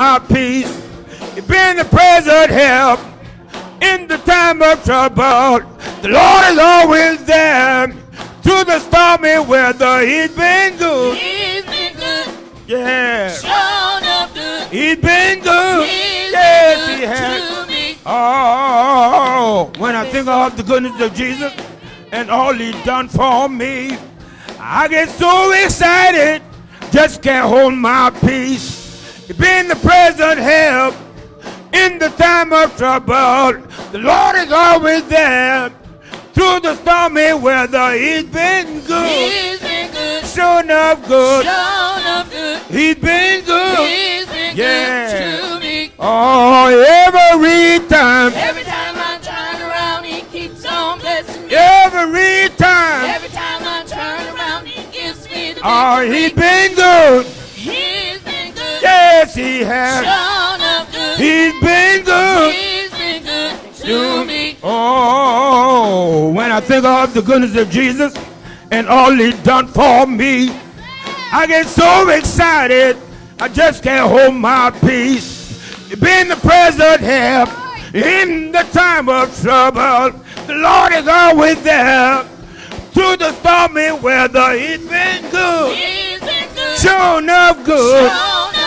our peace. He been the present help in the time of trouble. The Lord is always there through the stormy weather. He's been good. He's been good. Yeah. Shown up good. He's been good. He's yes, been he good has. to me. Oh, when I think of the goodness of Jesus and all he's done for me, I get so excited, just can't hold my peace. Been the present help in the time of trouble. The Lord is always there through the stormy weather. He's been good, He's been good. sure enough good. Shown up good. He's been good. He's been Yeah. good to me. Oh, every time, Every time I turn around, he keeps on blessing me. every time. Every time I turn around, he gives me the Oh, he's been good. He's. Yes, he has. Shown. He's been good. He's been good to me. Oh, when I think of the goodness of Jesus and all he done for me, I get so excited. I just can't hold my peace. Been the present help in the time of trouble. The Lord is always there through the stormy weather. He's been good. He's been good. Sure enough good. Shown up good.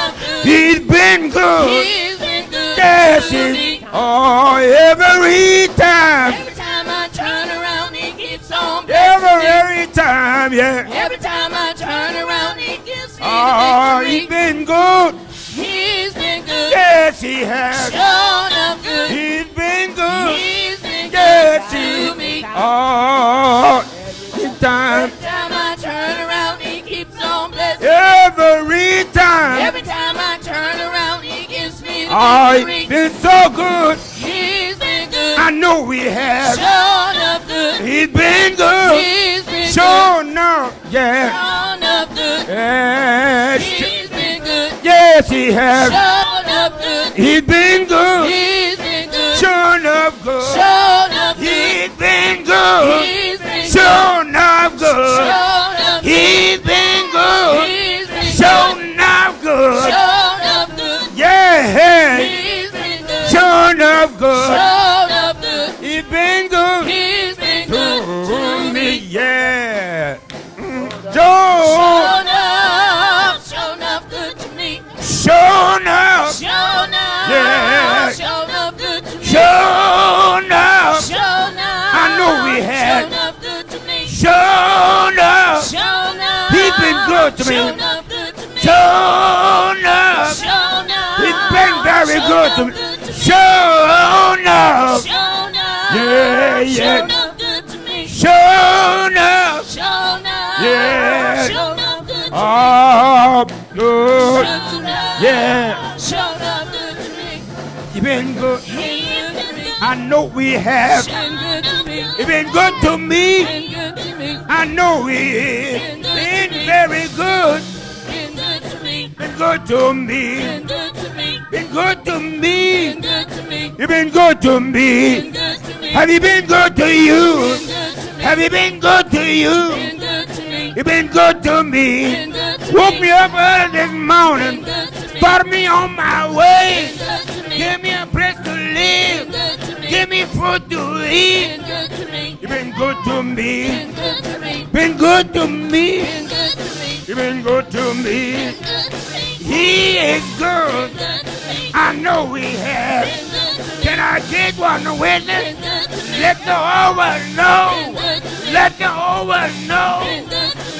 He's been good. He's been good Yes, to he's me. oh every time, Every time I turn around, he keeps on blessing every every time, yeah. Every time I turn around, he gives me Oh, the he's been good. He's been good. Yes, he has. Shown up good. He's been good. He's been Yes, good he. me. Oh, every time, Every time I turn around, he keeps on blessing. every time. Every time turn around, he gives me the Oh, victory. been so good. He's been good. I know we have. Shown up good. He's been good. He's been enough, good. yeah. Shown up good. Yes, He's been good. yes, he has. Shown up good. He's been good. He's been good. Sure enough good. Shown good to me. Shown up good to me. Sure up. He's been very good to me. good to me. Sure enough. Shown up. Yeah, yeah. Shown up good to me. Sure up. Yeah. Up good to me. Oh, good. Yeah. Shown up good to me. You've been good. I know we have. Me. Been good to me. I know is. Been very good. Been good to me. Been good to me. You've been good to me. Have you been good to you? Have you been good to you? You've been good to me. Woke me up early this morning. Started me on my way. Give me a place to live. Good to me. Give me food to Been good to me. You've been good to me. Been good to me. Been good to me. Been good to me. You've been good to me. Been good to me. He is good. Good. I know we have. Been good to me. Can I get one witness? Been good to me. Let the whole world know. good to me. Let the whole world know.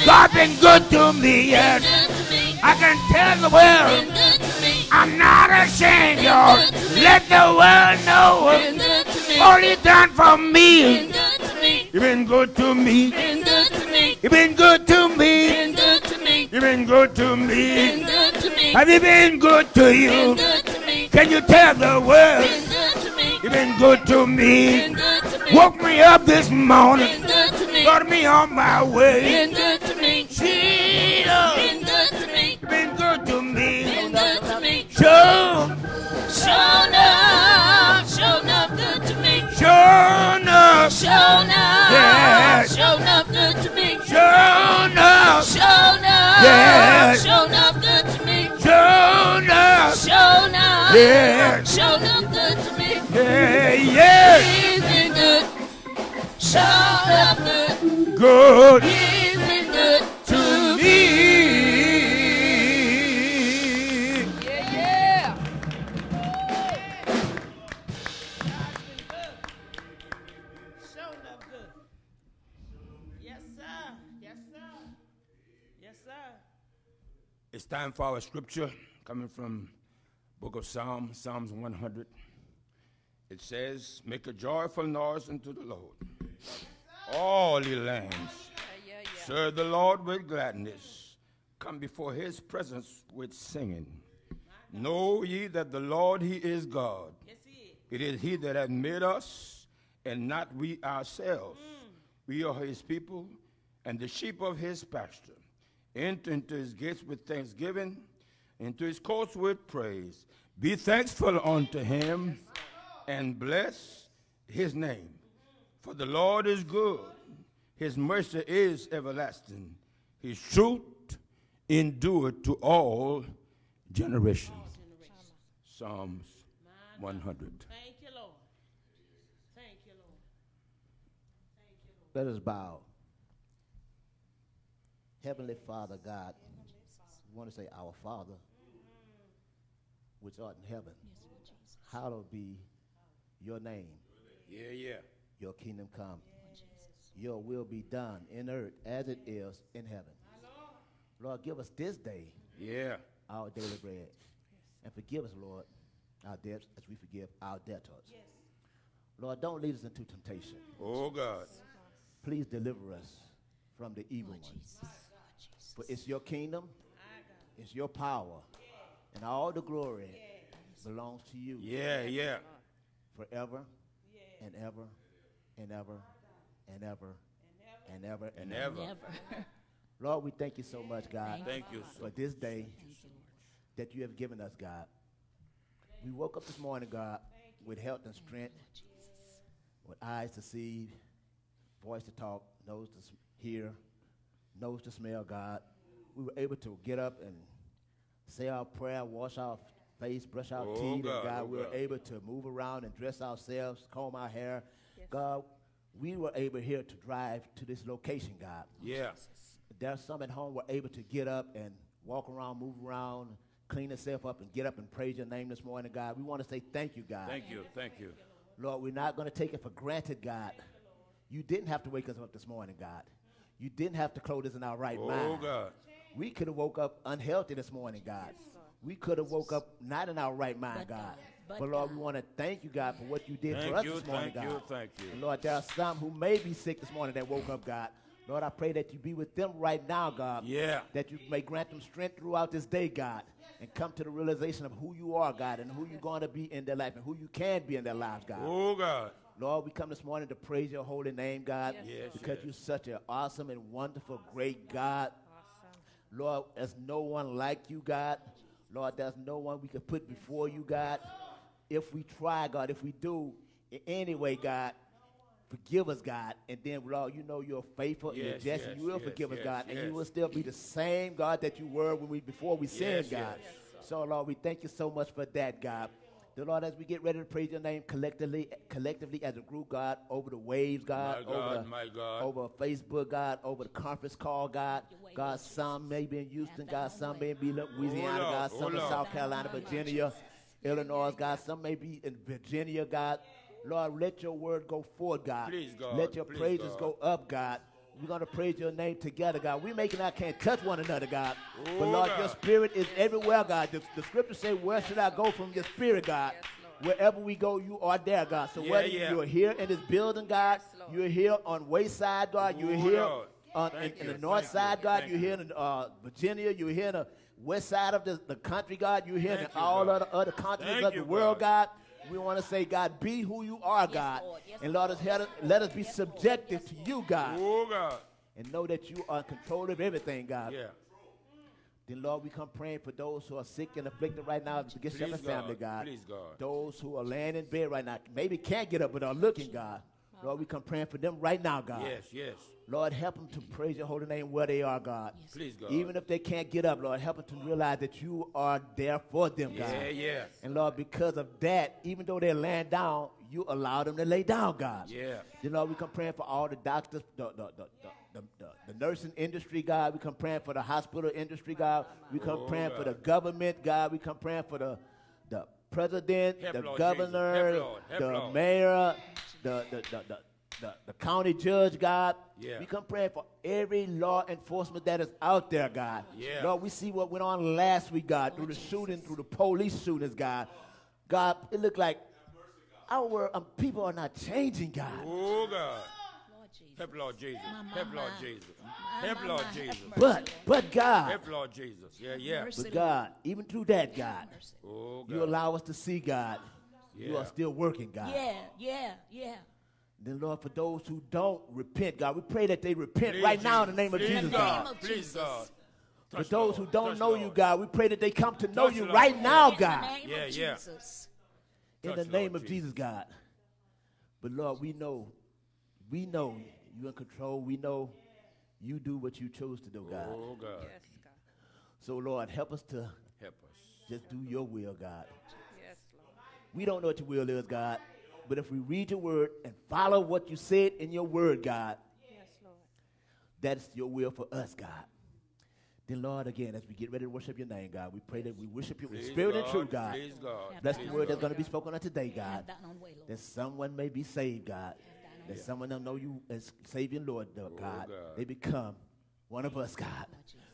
God been good to me. Yes. good to me. I can tell the world. Been good to me. I'm not ashamed, y'all. Let the world know Been good to all he done for me. good to me. You've been good to me. Been good to me. You've been good to me. Been good to me. You've been good to me. good to me. Have you been good to you? good to me. Can you tell the world? Been good to me. You've been good to me. good to me. Woke me up this morning. Been good to me. Got me on my way. Shown up. Yeah. Shown up good to me. sure enough, Shown up. Yeah. Shown up good to me. sure enough. Shown Yeah. Show them good to me. Yeah, yeah. He's been good. Show them good. Good He's time for our scripture coming from book of Psalms, Psalms 100. It says, Make a joyful noise unto the Lord. All ye lands, serve the Lord with gladness. Come before his presence with singing. Know ye that the Lord, he is God. Yes, he. It is he that hath made us, and not we ourselves. Mm. We are his people, and the sheep of his pasture. Enter into his gates with thanksgiving, into his courts with praise. Be thankful unto him, and bless his name. For the Lord is good, his mercy is everlasting, his truth endureth to all generations. Psalms 100. Thank you, Lord. Thank you, Lord. Thank you, Lord. Let us bow. Heavenly Father God, we want to say, Our Father, which art in heaven, hallowed be your name. Yeah, yeah. Your kingdom come. Your will be done in earth as it is in heaven. Lord, give us this day Yeah. our daily bread. And forgive us, Lord, our debts as we forgive our debtors. Lord, don't lead us into temptation. Oh, God. Please deliver us from the evil one. For it's your kingdom, it's your power, and all the glory belongs to you Yeah, yeah. forever and ever and ever and ever and ever and And ever. ever. Lord, we thank you so much, God, Thank you, for this day that you have given us, God. We woke up this morning, God, with health and strength, with eyes to see, voice to talk, nose to hear, nose to smell, God. We were able to get up and say our prayer, wash our face, brush our Oh, teeth, God, and God, oh, we were God. able to move around and dress ourselves, comb our hair. God, we were able here to drive to this location, God. Yeah. There's some at home were able to get up and walk around, move around, clean themselves up, and get up and praise your name this morning, God. We want to say thank you, God. Thank you. Thank you. Lord, we're not going to take it for granted, God. You didn't have to wake us up this morning, God. You didn't have to clothe us in our right Oh, mind. God. We could have woke up unhealthy this morning, God. We could have woke up not in our right mind, But God. God, but But Lord, God. we want to thank you, God, for what you did for us you. this morning, Thank God. you. Thank you. And Lord, there are some who may be sick this morning that woke up, God. Lord, I pray that you be with them right now, God. Yeah. That you may grant them strength throughout this day, God, and come to the realization of who you are, God, and who you're going to be in their life and who you can be in their lives, God. Oh, God. Lord, we come this morning to praise your holy name, God, Yes, because yes. you're such an awesome and wonderful, great God. Awesome. Lord, there's no one like you, God. Lord, there's no one we could put before you, God. If we try, God, if we do, in any way, God, forgive us, God. And then, Lord, you know you're faithful and you're just, yes, and you will yes, forgive us, yes, God. And you will still be the same, God, that you were when we before we sinned, God. yes. So, Lord, we thank you so much for that, God. The Lord, as we get ready to praise your name collectively, collectively as a group, God, over the waves, God, My God, over, my God. over Facebook, God, over the conference call, God. God, some may be in Houston, God, some may be in Louisiana, Lord, God, some in South Carolina, Virginia, Illinois, God, some may be in Virginia, God. Lord, let your word go forward, God. Please, God, Let your please, praises God. go up, God. We're going to praise your name together, God. We making our can't touch one another, God. but Oh, Lord, God. your spirit is everywhere, God. The, the scriptures say, where should I go from your spirit, God? Wherever we go, you are there, God. So Yeah, whether yeah. you're here in this building, God, you're here on Wayside, God, you're here on, in, Thank in the north thank side, you, God, thank you're here in uh, Virginia, you're here in the west side of the, the country, God, you're here Thank in you, all God. other, other continents Thank of the you, world, God. God. We want to say, God, be who you are, God. Lord. Yes, and Lord, us, let us- let us be subjective to you, God Oh, God. and know that you are in control of everything, God. Yeah. Then, Lord, we come praying for those who are sick and afflicted right now, the Good Please, Shepherd family, God. God. Please, God. Those who are laying in bed right now, maybe can't get up but are looking, God. Lord, we come praying for them right now, God. Yes, yes. Lord, help them to praise your holy name where they are, God. Please, God. Even if they can't get up, Lord, help them to realize that you are there for them, God. Yeah, yeah. And Lord, because of that, even though they're laying down, you allow them to lay down, God. Yeah. Then, Lord, we come praying for all the doctors, the, the, the, the, the, the, the nursing industry, God. We come praying for the hospital industry, God. We come Oh, praying for the government, God. We come praying for the, the president, Help, the Lord governor, Help, Lord. Help, the Lord. mayor, the, the, the, the, the, the county judge, God. Yeah. We come praying for every law enforcement that is out there, God. Yeah. Lord, we see what went on last week, God, through the shooting, through the police shootings, God. God, it looked like our um, people are not changing, God. Oh, God. Lord Jesus. Help, Lord Jesus. My, my, Help, Lord. Jesus. My, Help, my, Lord my. Jesus. But, but God, Help, Lord Jesus. Yeah, yeah. Mercy, but God, even through that, God, Oh, God. you allow us to see, God, you are still working, God. Yeah, yeah, yeah. Then, Lord, for those who don't repent, God, we pray that they repent Please, right now in the name of Please, Jesus, God. God. of Please, Jesus. God. For Touch, those who don't Touch, know you, God, we pray that they come to know Touch, you Lord. right now, In God. the name Yeah, of yeah. Jesus. in Touch, the name of Jesus, God. But Lord, we know, we know you're in control. We know you do what you chose to do, oh, God. Oh, God. So, Lord, help us to Help us. just do your will, God. We don't know what your will is, God. But if we read your word and follow what you said in your word, God, yes, Lord. that's your will for us, God. Then, Lord, again, as we get ready to worship your name, God, we pray that we worship you in Please, spirit and truth, God. Please, God. Bless Have the thine word that's going to be spoken on today, God. Have thine own way, Lord. That someone may be saved, God. That someone will know you as Savior Lord, Lord oh, God. Oh, God. They become one of us, God.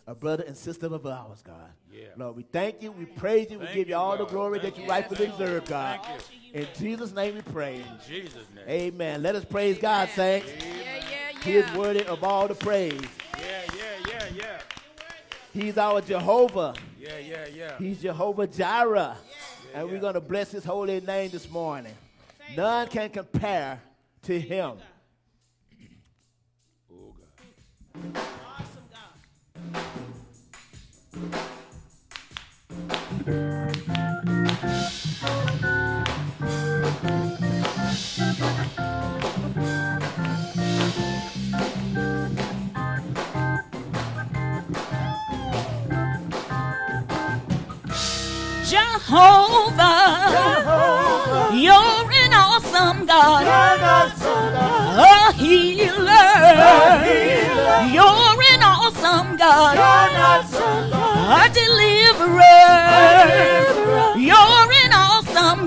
A brother and sister of ours, God. Yeah. Lord, we thank you, we praise you, we give you you, all the glory Thank that you you. rightfully Thank you. deserve, God. Thank In Jesus' name we pray. In Jesus' name. Amen. Let us praise God, saints. Yeah, yeah, He is worthy of all the praise. Yeah, yeah, yeah, yeah. He's our Jehovah. Yeah, yeah, yeah. He's Jehovah Jireh. and yeah. we're going to bless his holy name this morning. None can compare to him. Jehovah, you're an awesome God, a healer. You're an awesome God, a deliverer. You're an awesome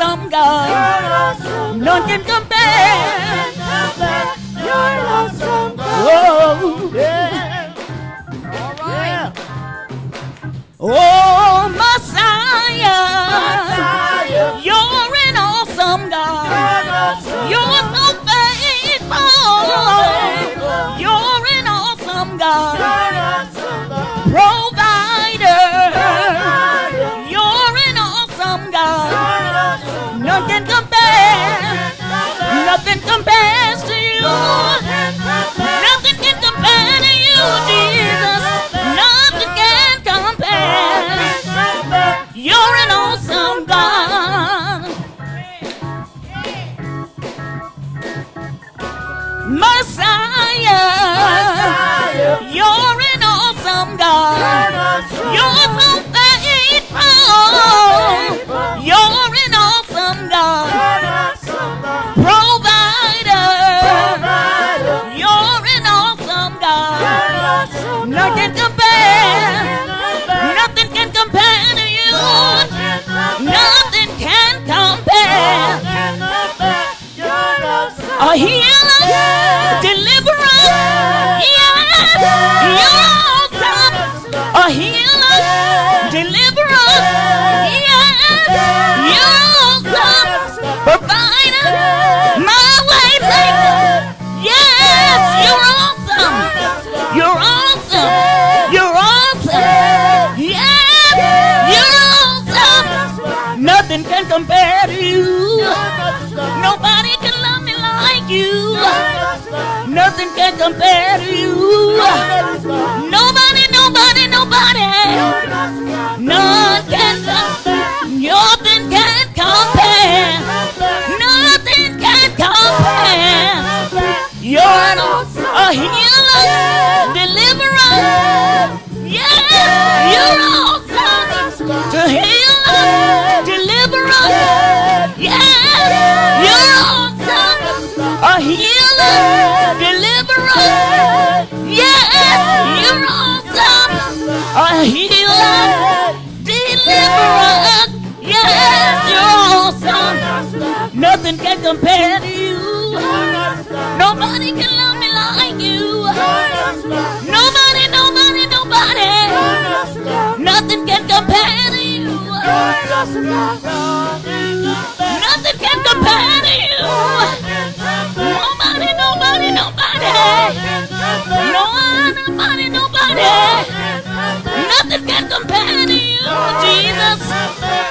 awesome God, none can compare. Oh, Yeah. Yeah. oh, Messiah, you're an awesome God. You're so faithful. Awesome God. Nothing can compare to you. Nobody, nobody, nobody. Nothing can compare to you. Nobody, nobody, nobody. No nobody, nobody. Nothing can compare to you, Jesus.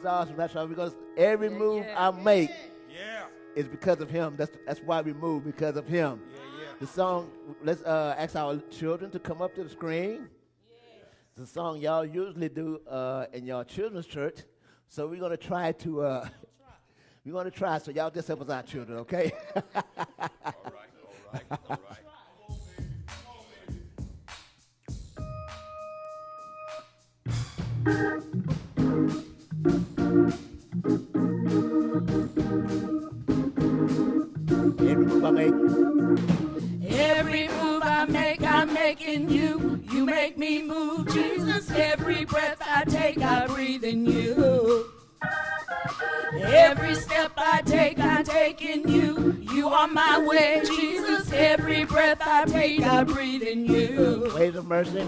You know he's awesome. That's why because every move I make Yeah. is because of him. That's that's why we move because of him. The song. Let's uh, ask our children to come up to the screen. It's a song y'all usually do uh, in your children's church. So we're gonna try to. Uh, we're gonna try. So y'all just help us out, children. Okay. Every move I make. Every move I make, I'm making you. You make me move, Jesus. Every breath I take, I breathe in you. Every step I take, I take in you. You are my way, Jesus. Every breath I take, I breathe in you. Ways of mercy.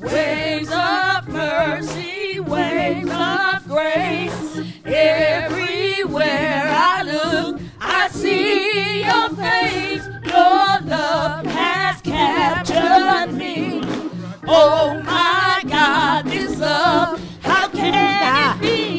Waves of mercy, waves of grace. Everywhere I look, I see your face. Your love has captured me. Oh my God, this love, how can it be?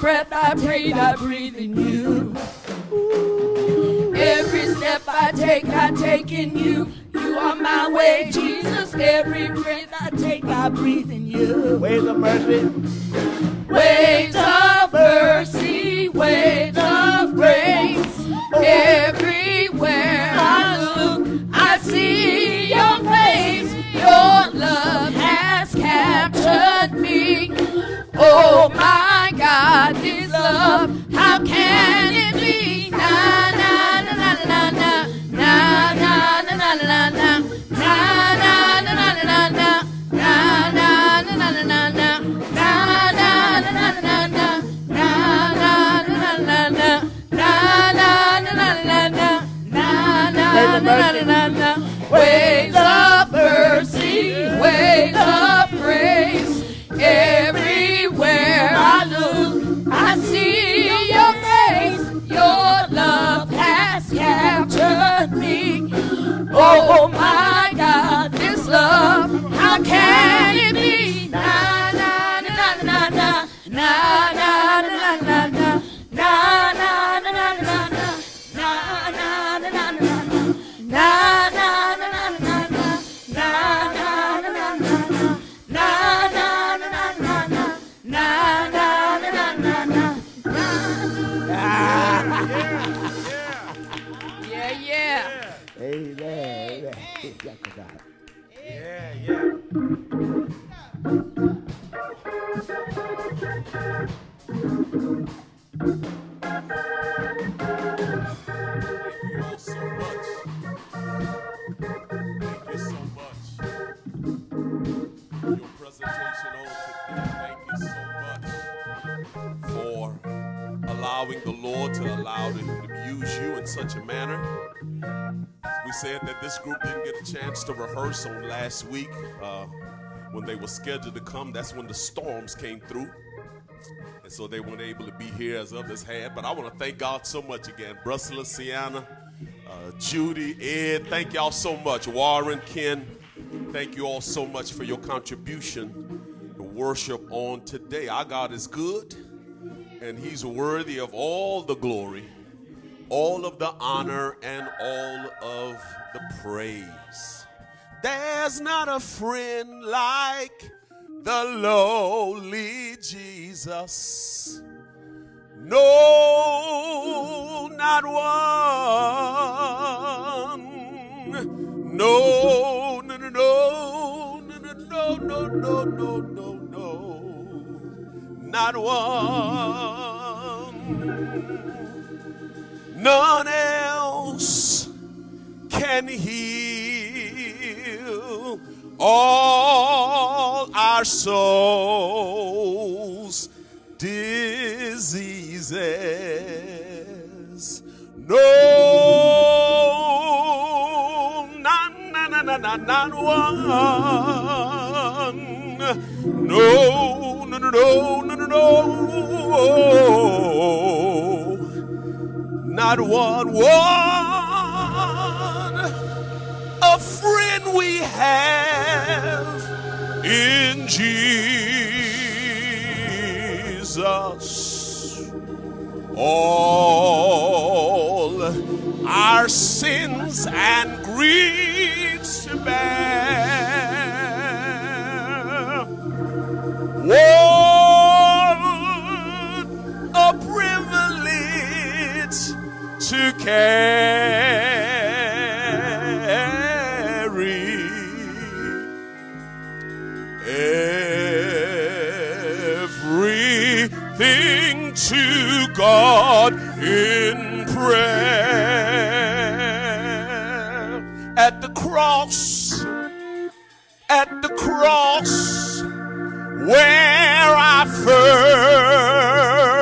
Breath I breathe, I breathe in you. Every step I take, I take in you. You are my way, Jesus. Every breath I take, I breathe in you. Ways of mercy. Waves of mercy, waves of grace. Oh. Everywhere I look, I see God, this love, last week uh, when they were scheduled to come. That's when the storms came through. And so they weren't able to be here as others had. But I want to thank God so much again. Brussels, Sienna, uh, Judy, Ed, thank y'all so much. Warren, Ken, thank you all so much for your contribution to worship on today. Our God is good, and He's worthy of all the glory, all of the honor, and all of the praise. There's not a friend like the lowly Jesus. No, not one. No, no, no, no, no, no, no, no, no, no, no, no. Not one. None else can heal all our souls diseases. No, not, not, not, not, not one. No, no, no, no, no, no, no. Not one, one. We have in Jesus. All our sins and griefs to bear. What a privilege to carry God in prayer. At the cross, at the cross, where I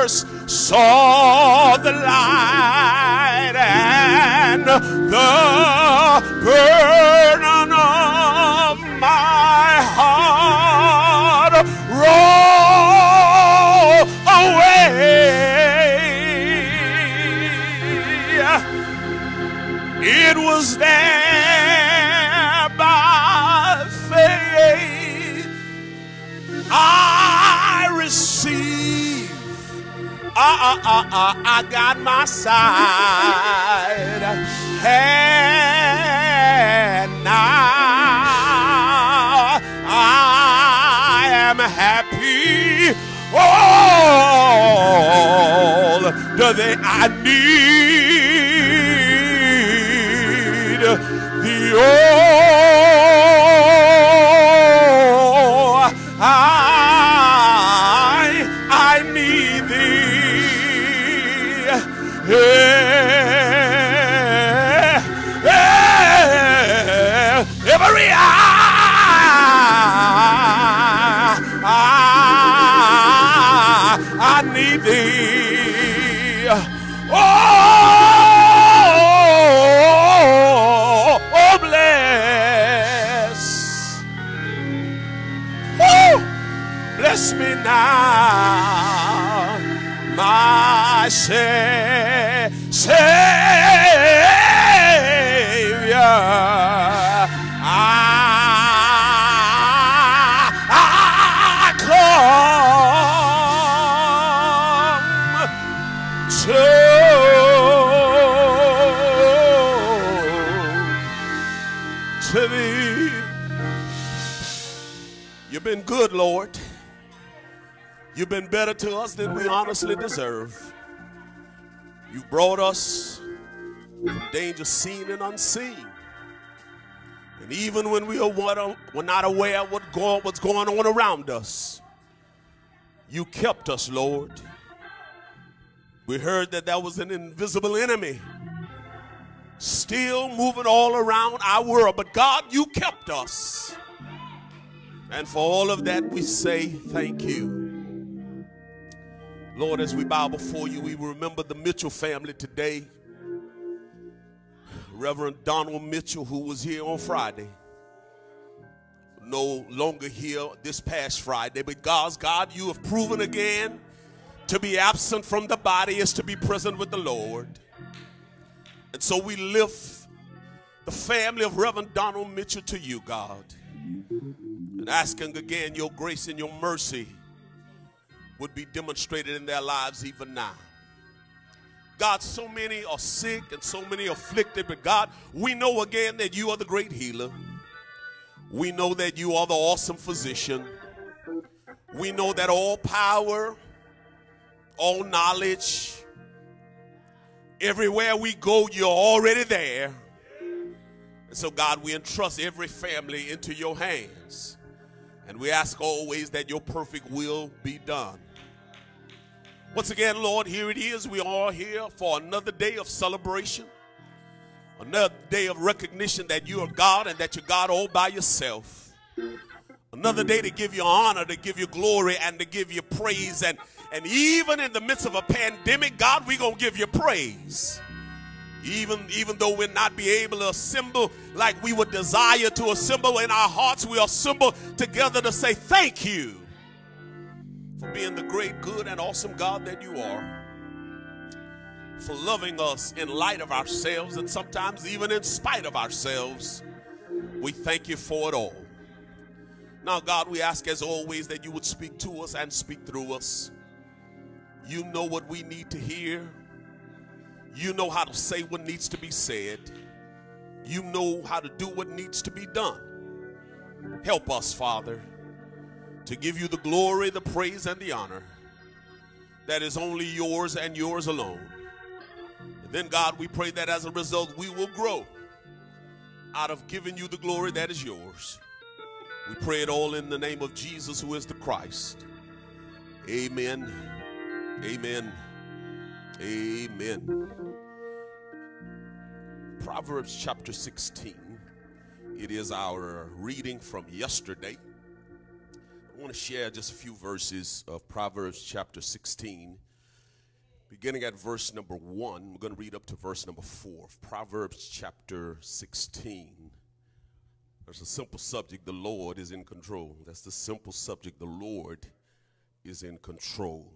first saw the light and the burden by faith I receive. Uh, uh, uh, uh, I got my side. And now I am happy. All the day I need You've been better to us than we honestly deserve. You brought us from danger seen and unseen. And even when we were not aware of what's going on around us, you kept us, Lord. We heard that there was an invisible enemy still moving all around our world. But God, you kept us. And for all of that, we say thank you. Lord, as we bow before you, we remember the Mitchell family today. Reverend Donald Mitchell, who was here on Friday, no longer here this past Friday, but God's God, you have proven again to be absent from the body is to be present with the Lord. And so we lift the family of Reverend Donald Mitchell to you, God, and asking again your grace and your mercy would be demonstrated in their lives even now. God, so many are sick and so many afflicted, but God, we know again that you are the great healer. We know that you are the awesome physician. We know that all power, all knowledge, everywhere we go, you're already there. And so, God, we entrust every family into your hands. And we ask always that your perfect will be done. Once again, Lord, here it is. We are here for another day of celebration, another day of recognition that you are God and that you're God all by yourself. Another day to give you honor, to give you glory, and to give you praise. And, and even in the midst of a pandemic, God, we're going to give you praise. Even, even though we're not be able to assemble like we would desire to assemble in our hearts, we assemble together to say thank you for being the great, good, and awesome God that you are, for loving us in light of ourselves and sometimes even in spite of ourselves. We thank you for it all. Now, God, we ask as always that you would speak to us and speak through us. You know what we need to hear. You know how to say what needs to be said. You know how to do what needs to be done. Help us, Father to give you the glory, the praise, and the honor that is only yours and yours alone. And then, God, we pray that as a result, we will grow out of giving you the glory that is yours. We pray it all in the name of Jesus, who is the Christ. Amen. Amen. Amen. Proverbs chapter 16. It is our reading from yesterday. I want to share just a few verses of Proverbs chapter 16. Beginning at verse number 1, we're going to read up to verse number 4. of Proverbs chapter 16. There's a simple subject the Lord is in control. That's the simple subject the Lord is in control.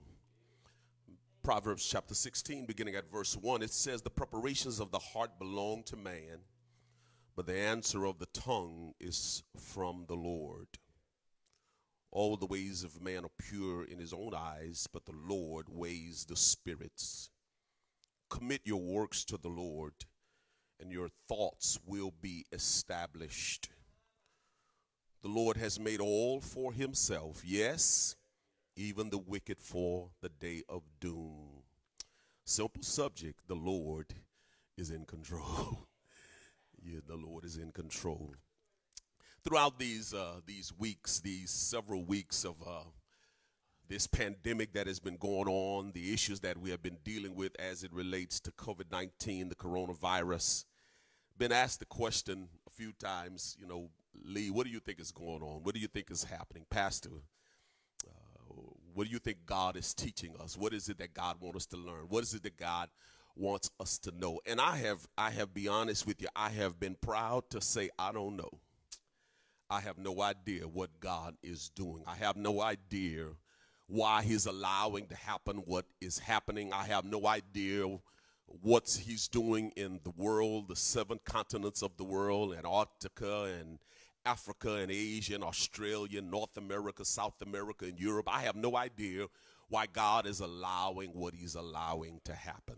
Proverbs chapter 16, beginning at verse 1, it says, The preparations of the heart belong to man, but the answer of the tongue is from the Lord. All the ways of man are pure in his own eyes, but the Lord weighs the spirits. Commit your works to the Lord, and your thoughts will be established. The Lord has made all for himself, yes, even the wicked for the day of doom. Simple subject the Lord is in control. yeah, the Lord is in control throughout these uh, these weeks, these several weeks of uh, this pandemic that has been going on, the issues that we have been dealing with as it relates to COVID nineteen, the coronavirus, been asked the question a few times. You know, Lee, what do you think is going on? What do you think is happening, Pastor? Uh, what do you think God is teaching us? What is it that God wants us to learn? What is it that God wants us to know? And I have, I have, be honest with you, I have been proud to say I don't know. I have no idea what God is doing. I have no idea why He's allowing to happen what is happening. I have no idea what He's doing in the world, the seven continents of the world, Antarctica and Africa and Asia and Australia, North America, South America, and Europe. I have no idea why God is allowing what He's allowing to happen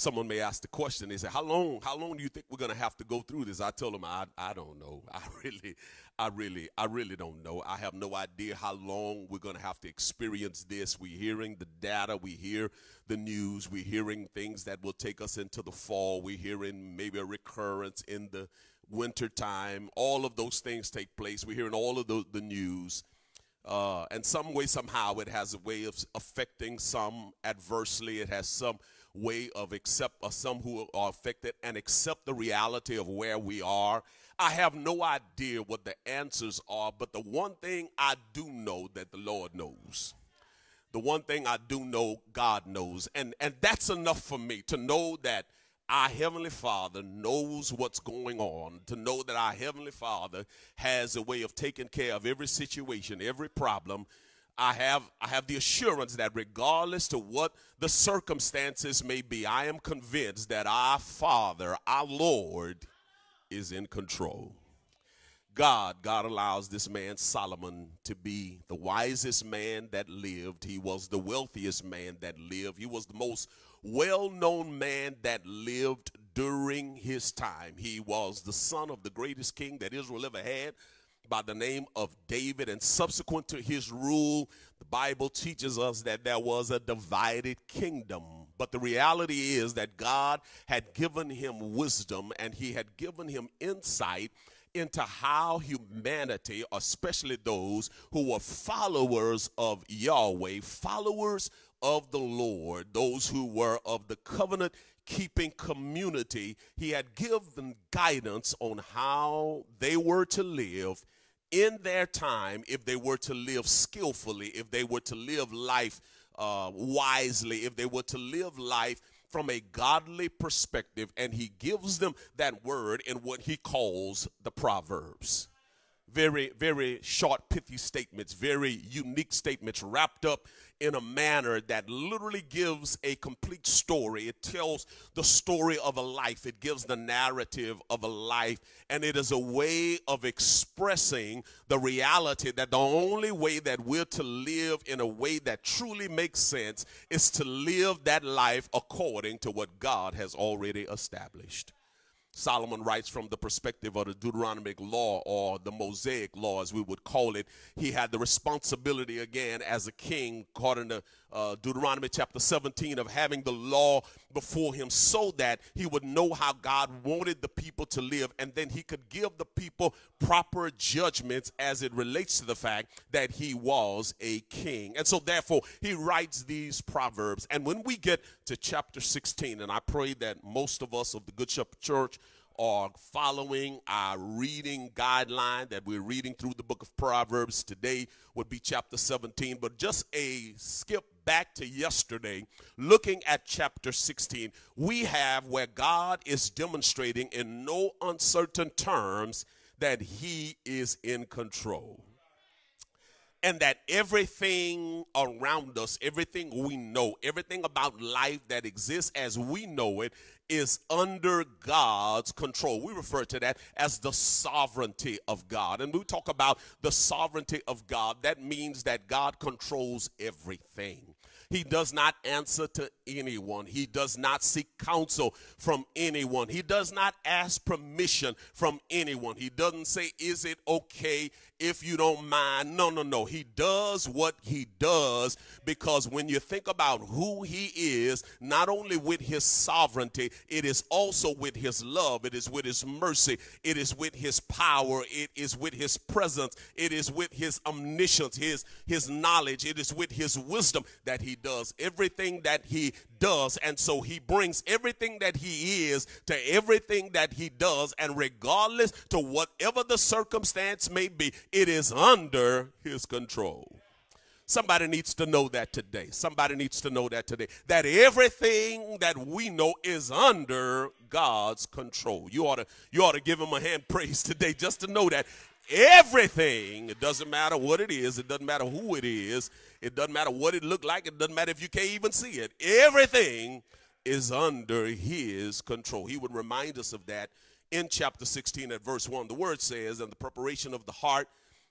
someone may ask the question they say how long how long do you think we're going to have to go through this? I tell them I, I don't know. I really i really i really don't know. I have no idea how long we're going to have to experience this. We're hearing the data we hear the news we're hearing things that will take us into the fall we're hearing maybe a recurrence in the winter time. All of those things take place. We're hearing all of the, the news. Uh, and some way somehow it has a way of affecting some adversely. It has some way of accept some who are affected and accept the reality of where we are. I have no idea what the answers are, but the one thing I do know that the Lord knows. The one thing I do know, God knows. And, and that's enough for me to know that our Heavenly Father knows what's going on, to know that our Heavenly Father has a way of taking care of every situation, every problem. I have, I have the assurance that regardless to what the circumstances may be, I am convinced that our Father, our Lord, is in control. God, God allows this man Solomon to be the wisest man that lived. He was the wealthiest man that lived. He was the most well known man that lived during his time. He was the son of the greatest king that Israel ever had by the name of David. And subsequent to his rule, the Bible teaches us that there was a divided kingdom. But the reality is that God had given him wisdom and he had given him insight into how humanity, especially those who were followers of Yahweh, followers of the Lord, those who were of the covenant keeping community, he had given guidance on how they were to live in their time if they were to live skillfully, if they were to live life uh, wisely, if they were to live life from a godly perspective, and he gives them that word in what he calls the Proverbs. Very, very short, pithy statements, very unique statements wrapped up in a manner that literally gives a complete story. It tells the story of a life, it gives the narrative of a life, and it is a way of expressing the reality that the only way that we're to live in a way that truly makes sense is to live that life according to what God has already established. Solomon writes from the perspective of the Deuteronomic law or the Mosaic law, as we would call it. He had the responsibility, again, as a king, according to uh, Deuteronomy chapter 17, of having the law before him so that he would know how God wanted the people to live and then he could give the people proper judgments as it relates to the fact that he was a king. And so, therefore, he writes these proverbs. And when we get to chapter 16, and I pray that most of us of the Good Shepherd Church are following our reading guideline that we're reading through the book of Proverbs. Today would be chapter 17, but just a skip back to yesterday, looking at chapter 16, we have where God is demonstrating in no uncertain terms that he is in control and that everything around us, everything we know, everything about life that exists as we know it is under God's control. We refer to that as the sovereignty of God. And we talk about the sovereignty of God. That means that God controls everything. He does not answer to anyone. He does not seek counsel from anyone. He does not ask permission from anyone. He doesn't say, Is it okay if you don't mind? No, no, no. He does what he does because when you think about who he is, not only with his sovereignty, it is also with his love, it is with his mercy, it is with his power, it is with his presence, it is with his omniscience, his, his knowledge, it is with his wisdom that he does everything that he does. And so he brings everything that he is to everything that he does. And regardless to whatever the circumstance may be, it is under his control. Somebody needs to know that today. Somebody needs to know that today. That everything that we know is under God's control. You ought to you ought to give him a hand praise today just to know that everything, it doesn't matter what it is, it doesn't matter who it is, it doesn't matter what it looked like. It doesn't matter if you can't even see it. Everything is under his control. He would remind us of that in chapter 16 at verse 1. The word says, and the preparation of the heart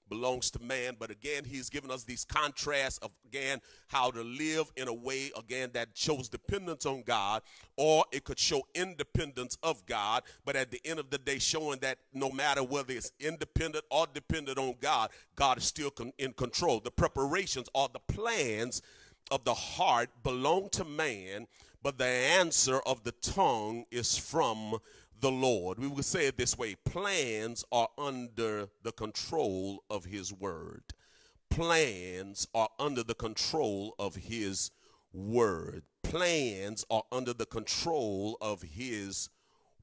belongs to man. But again, he's given us these contrasts of, again, how to live in a way, again, that shows dependence on God, or it could show independence of God. But at the end of the day, showing that no matter whether it's independent or dependent on God, God is still con- in control. The preparations or the plans of the heart belong to man, but the answer of the tongue is from the Lord. We would say it this way plans are under the control of His word. Plans are under the control of His word. Plans are under the control of His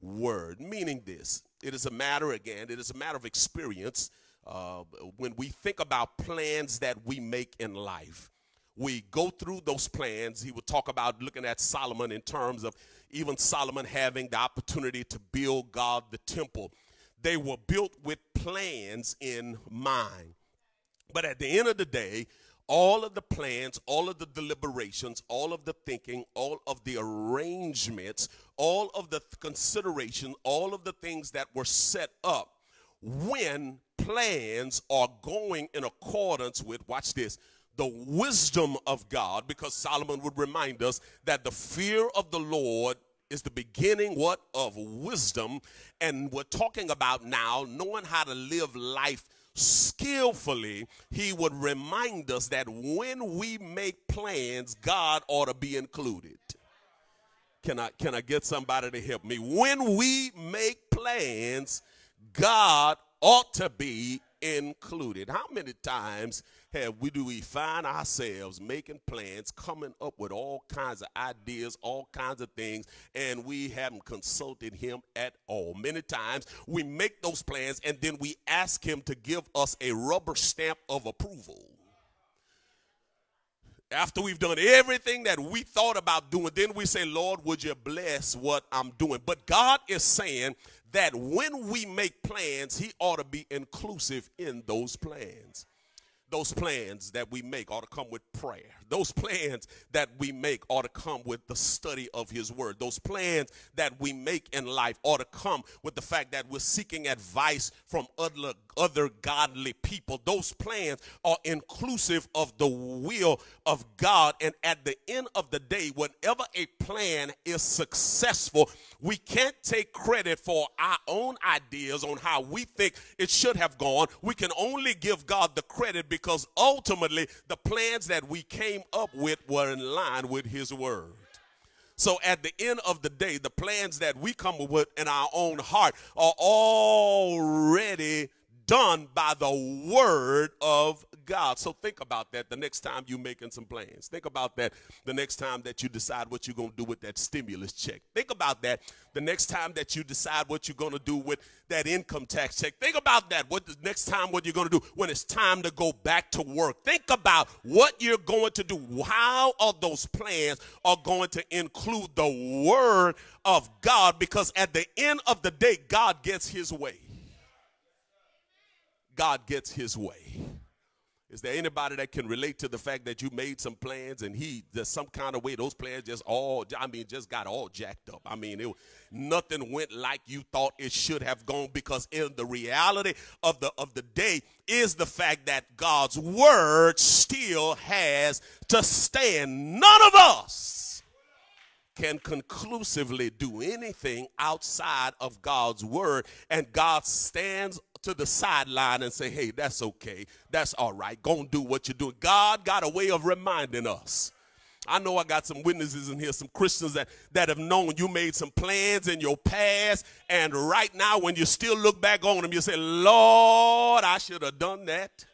word. Meaning this, it is a matter, again, it is a matter of experience. Uh, when we think about plans that we make in life, we go through those plans, he would talk about looking at Solomon in terms of even Solomon having the opportunity to build God the temple. They were built with plans in mind. But at the end of the day, all of the plans, all of the deliberations, all of the thinking, all of the arrangements, all of the consideration, all of the things that were set up when plans are going in accordance with, watch this, the wisdom of God, because Solomon would remind us that the fear of the Lord is the beginning what? Of wisdom. And we're talking about now knowing how to live life skillfully. He would remind us that when we make plans god ought to be included. Can i can i get somebody to help me? When we make plans god ought to be included. How many times have we do we find ourselves making plans, coming up with all kinds of ideas, all kinds of things, and we haven't consulted him at all. Many times we make those plans and then we ask him to give us a rubber stamp of approval. After we've done everything that we thought about doing, then we say, Lord, would you bless what I'm doing? But God is saying that when we make plans, He ought to be inclusive in those plans those plans that we make ought to come with prayer. Those plans that we make ought to come with the study of His Word. Those plans that we make in life ought to come with the fact that we're seeking advice from other, other godly people. Those plans are inclusive of the will of God. And at the end of the day, whenever a plan is successful, we can't take credit for our own ideas on how we think it should have gone. We can only give God the credit because ultimately the plans that we came up with were in line with His Word. So at the end of the day, the plans that we come up with in our own heart are already done by the word of God. So think about that the next time you're making some plans. Think about that the next time that you decide what you're going to do with that stimulus check. Think about that the next time that you decide what you're going to do with that income tax check. Think about that. What the next time what you're going to do when it's time to go back to work. Think about what you're going to do. How are those plans are going to include the word of God because at the end of the day God gets his way. God gets his way. Is there anybody that can relate to the fact that you made some plans and he just some kind of way those plans just all I mean just got all jacked up. I mean it nothing went like you thought it should have gone because in the reality of the of the day is the fact that God's word still has to stand. None of us can conclusively do anything outside of God's word and God stands to the sideline and say, hey, that's okay. That's all right. Go and do what you're doing. God got a way of reminding us. I know I got some witnesses in here, some Christians that, that have known you made some plans in your past, and right now, when you still look back on them, you say, Lord, I should have done that.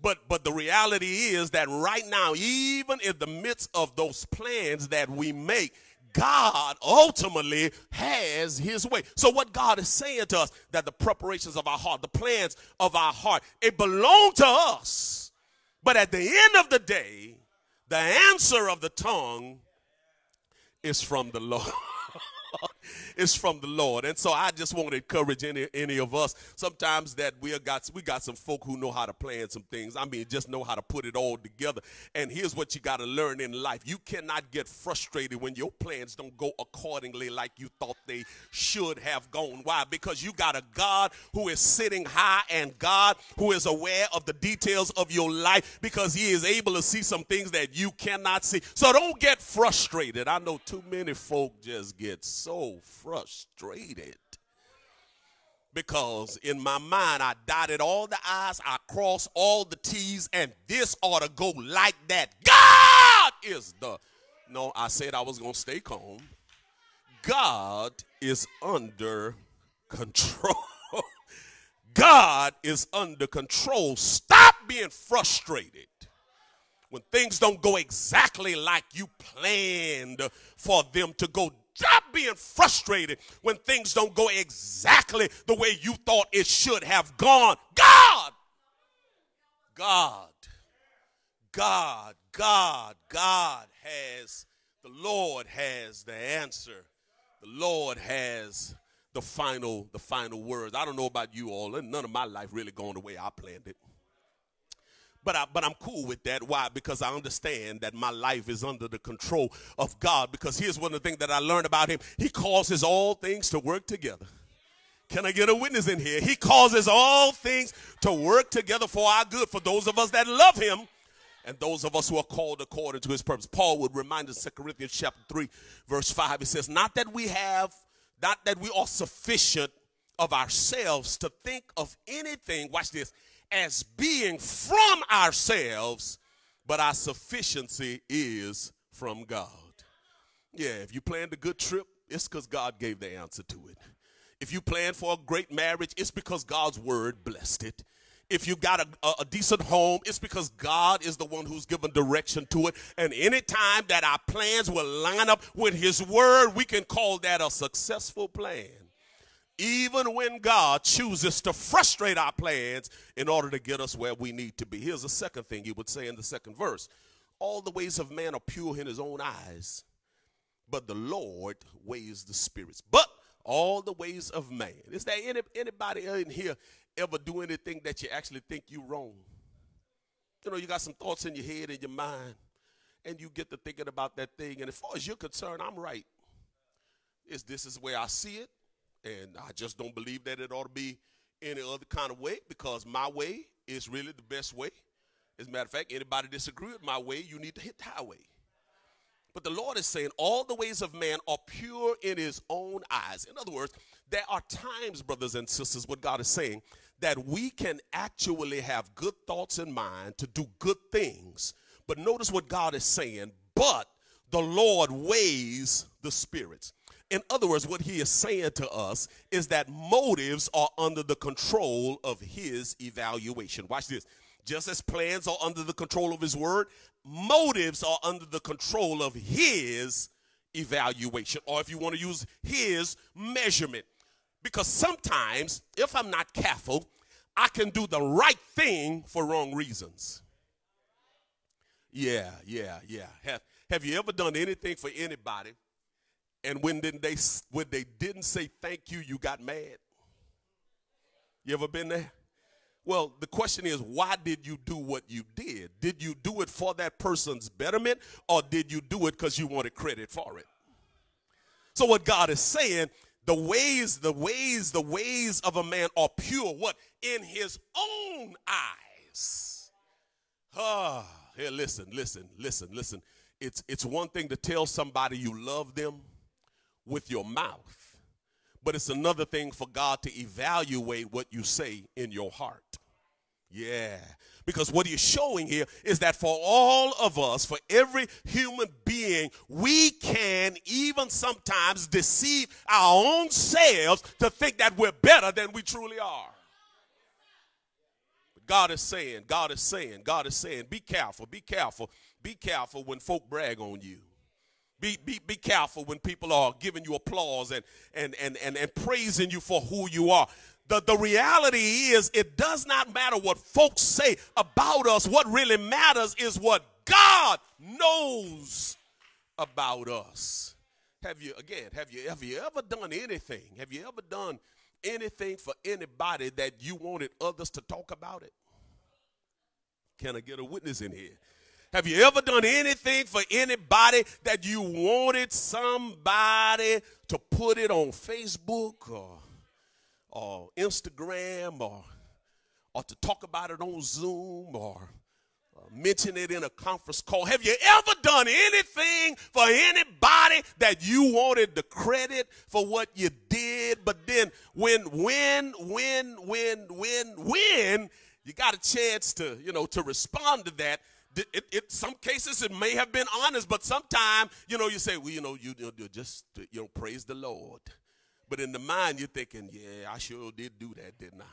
But but the reality is that right now, even in the midst of those plans that we make, God ultimately has his way. So what God is saying to us that the preparations of our heart, the plans of our heart, it belong to us. But at the end of the day, the answer of the tongue is from the Lord. is from the Lord. And so I just want to encourage any any of us sometimes that we got we got some folk who know how to plan some things. I mean, just know how to put it all together. And here's what you got to learn in life. You cannot get frustrated when your plans don't go accordingly like you thought they should have gone. Why? Because you got a God who is sitting high and God who is aware of the details of your life because he is able to see some things that you cannot see. So don't get frustrated. I know too many folk just get so frustrated because in my mind I dotted all the I's, I crossed all the T's, and this ought to go like that. God is the. No, I said I was going to stay calm. God is under control. God is under control. Stop being frustrated when things don't go exactly like you planned for them to go. Stop being frustrated when things don't go exactly the way you thought it should have gone. God, God, God, God, God has, the Lord has the answer. The Lord has the final, the final words. I don't know about you all, none of my life really going the way I planned it. But, I, but I'm cool with that. Why? Because I understand that my life is under the control of God. Because here's one of the things that I learned about him. He causes all things to work together. Can I get a witness in here? He causes all things to work together for our good, for those of us that love him and those of us who are called according to his purpose. Paul would remind us, 2 Corinthians chapter 3, verse 5, he says, Not that we have, not that we are sufficient of ourselves to think of anything, watch this, as being from ourselves, but our sufficiency is from God. Yeah, if you planned a good trip, it's because God gave the answer to it. If you plan for a great marriage, it's because God's word blessed it. If you got a, a, a, decent home, it's because God is the one who's given direction to it. And anytime that our plans will line up with His word, we can call that a successful plan. Even when God chooses to frustrate our plans in order to get us where we need to be. Here's the second thing He would say in the second verse All the ways of man are pure in His own eyes, but the Lord weighs the spirits. But all the ways of man. Is there any, anybody in here ever do anything that you actually think you wrong? You know, you got some thoughts in your head and your mind, and you get to thinking about that thing, and as far as you're concerned, I'm right. Is this is where I see it, and I just don't believe that it ought to be any other kind of way because my way is really the best way. As a matter of fact, anybody disagree with my way, you need to hit the highway. But the Lord is saying all the ways of man are pure in his own eyes. In other words, there are times, brothers and sisters, what God is saying, that we can actually have good thoughts in mind to do good things. But notice what God is saying, but the Lord weighs the spirits. In other words, what he is saying to us is that motives are under the control of his evaluation. Watch this. Just as plans are under the control of his word, motives are under the control of his evaluation, or if you want to use his measurement. Because sometimes, if I'm not careful, I can do the right thing for wrong reasons. Yeah, yeah, yeah. Have, have you ever done anything for anybody and when didn't they when they didn't say thank you, you got mad? You ever been there? Well, the question is, why did you do what you did? Did you do it for that person's betterment or did you do it because you wanted credit for it? So, what God is saying, the ways, the ways, the ways of a man are pure. What? In his own eyes. Ah, here, listen, listen, listen, listen. It's, it's one thing to tell somebody you love them with your mouth, but it's another thing for God to evaluate what you say in your heart. Yeah. Because what he's showing here is that for all of us, for every human being, we can even sometimes deceive our own selves to think that we're better than we truly are. But God is saying, God is saying, God is saying, be careful, be careful, be careful when folk brag on you. Be, be, be careful when people are giving you applause and, and, and, and, and praising you for who you are. The, the reality is, it does not matter what folks say about us. What really matters is what God knows about us. Have you, again, have you, have you ever done anything? Have you ever done anything for anybody that you wanted others to talk about it? Can I get a witness in here? Have you ever done anything for anybody that you wanted somebody to put it on Facebook or, or Instagram or, or to talk about it on Zoom or mention it in a conference call. Have you ever done anything for anybody that you wanted the credit for what you did? But then when, when, when, when, when, when you got a chance to, you know, to respond to that, it, it, some cases it may have been honest, but sometimes, you know, you say, well, you know, you, you just, you know, praise the Lord. But in the mind, you're thinking, yeah, I sure did do that, didn't I?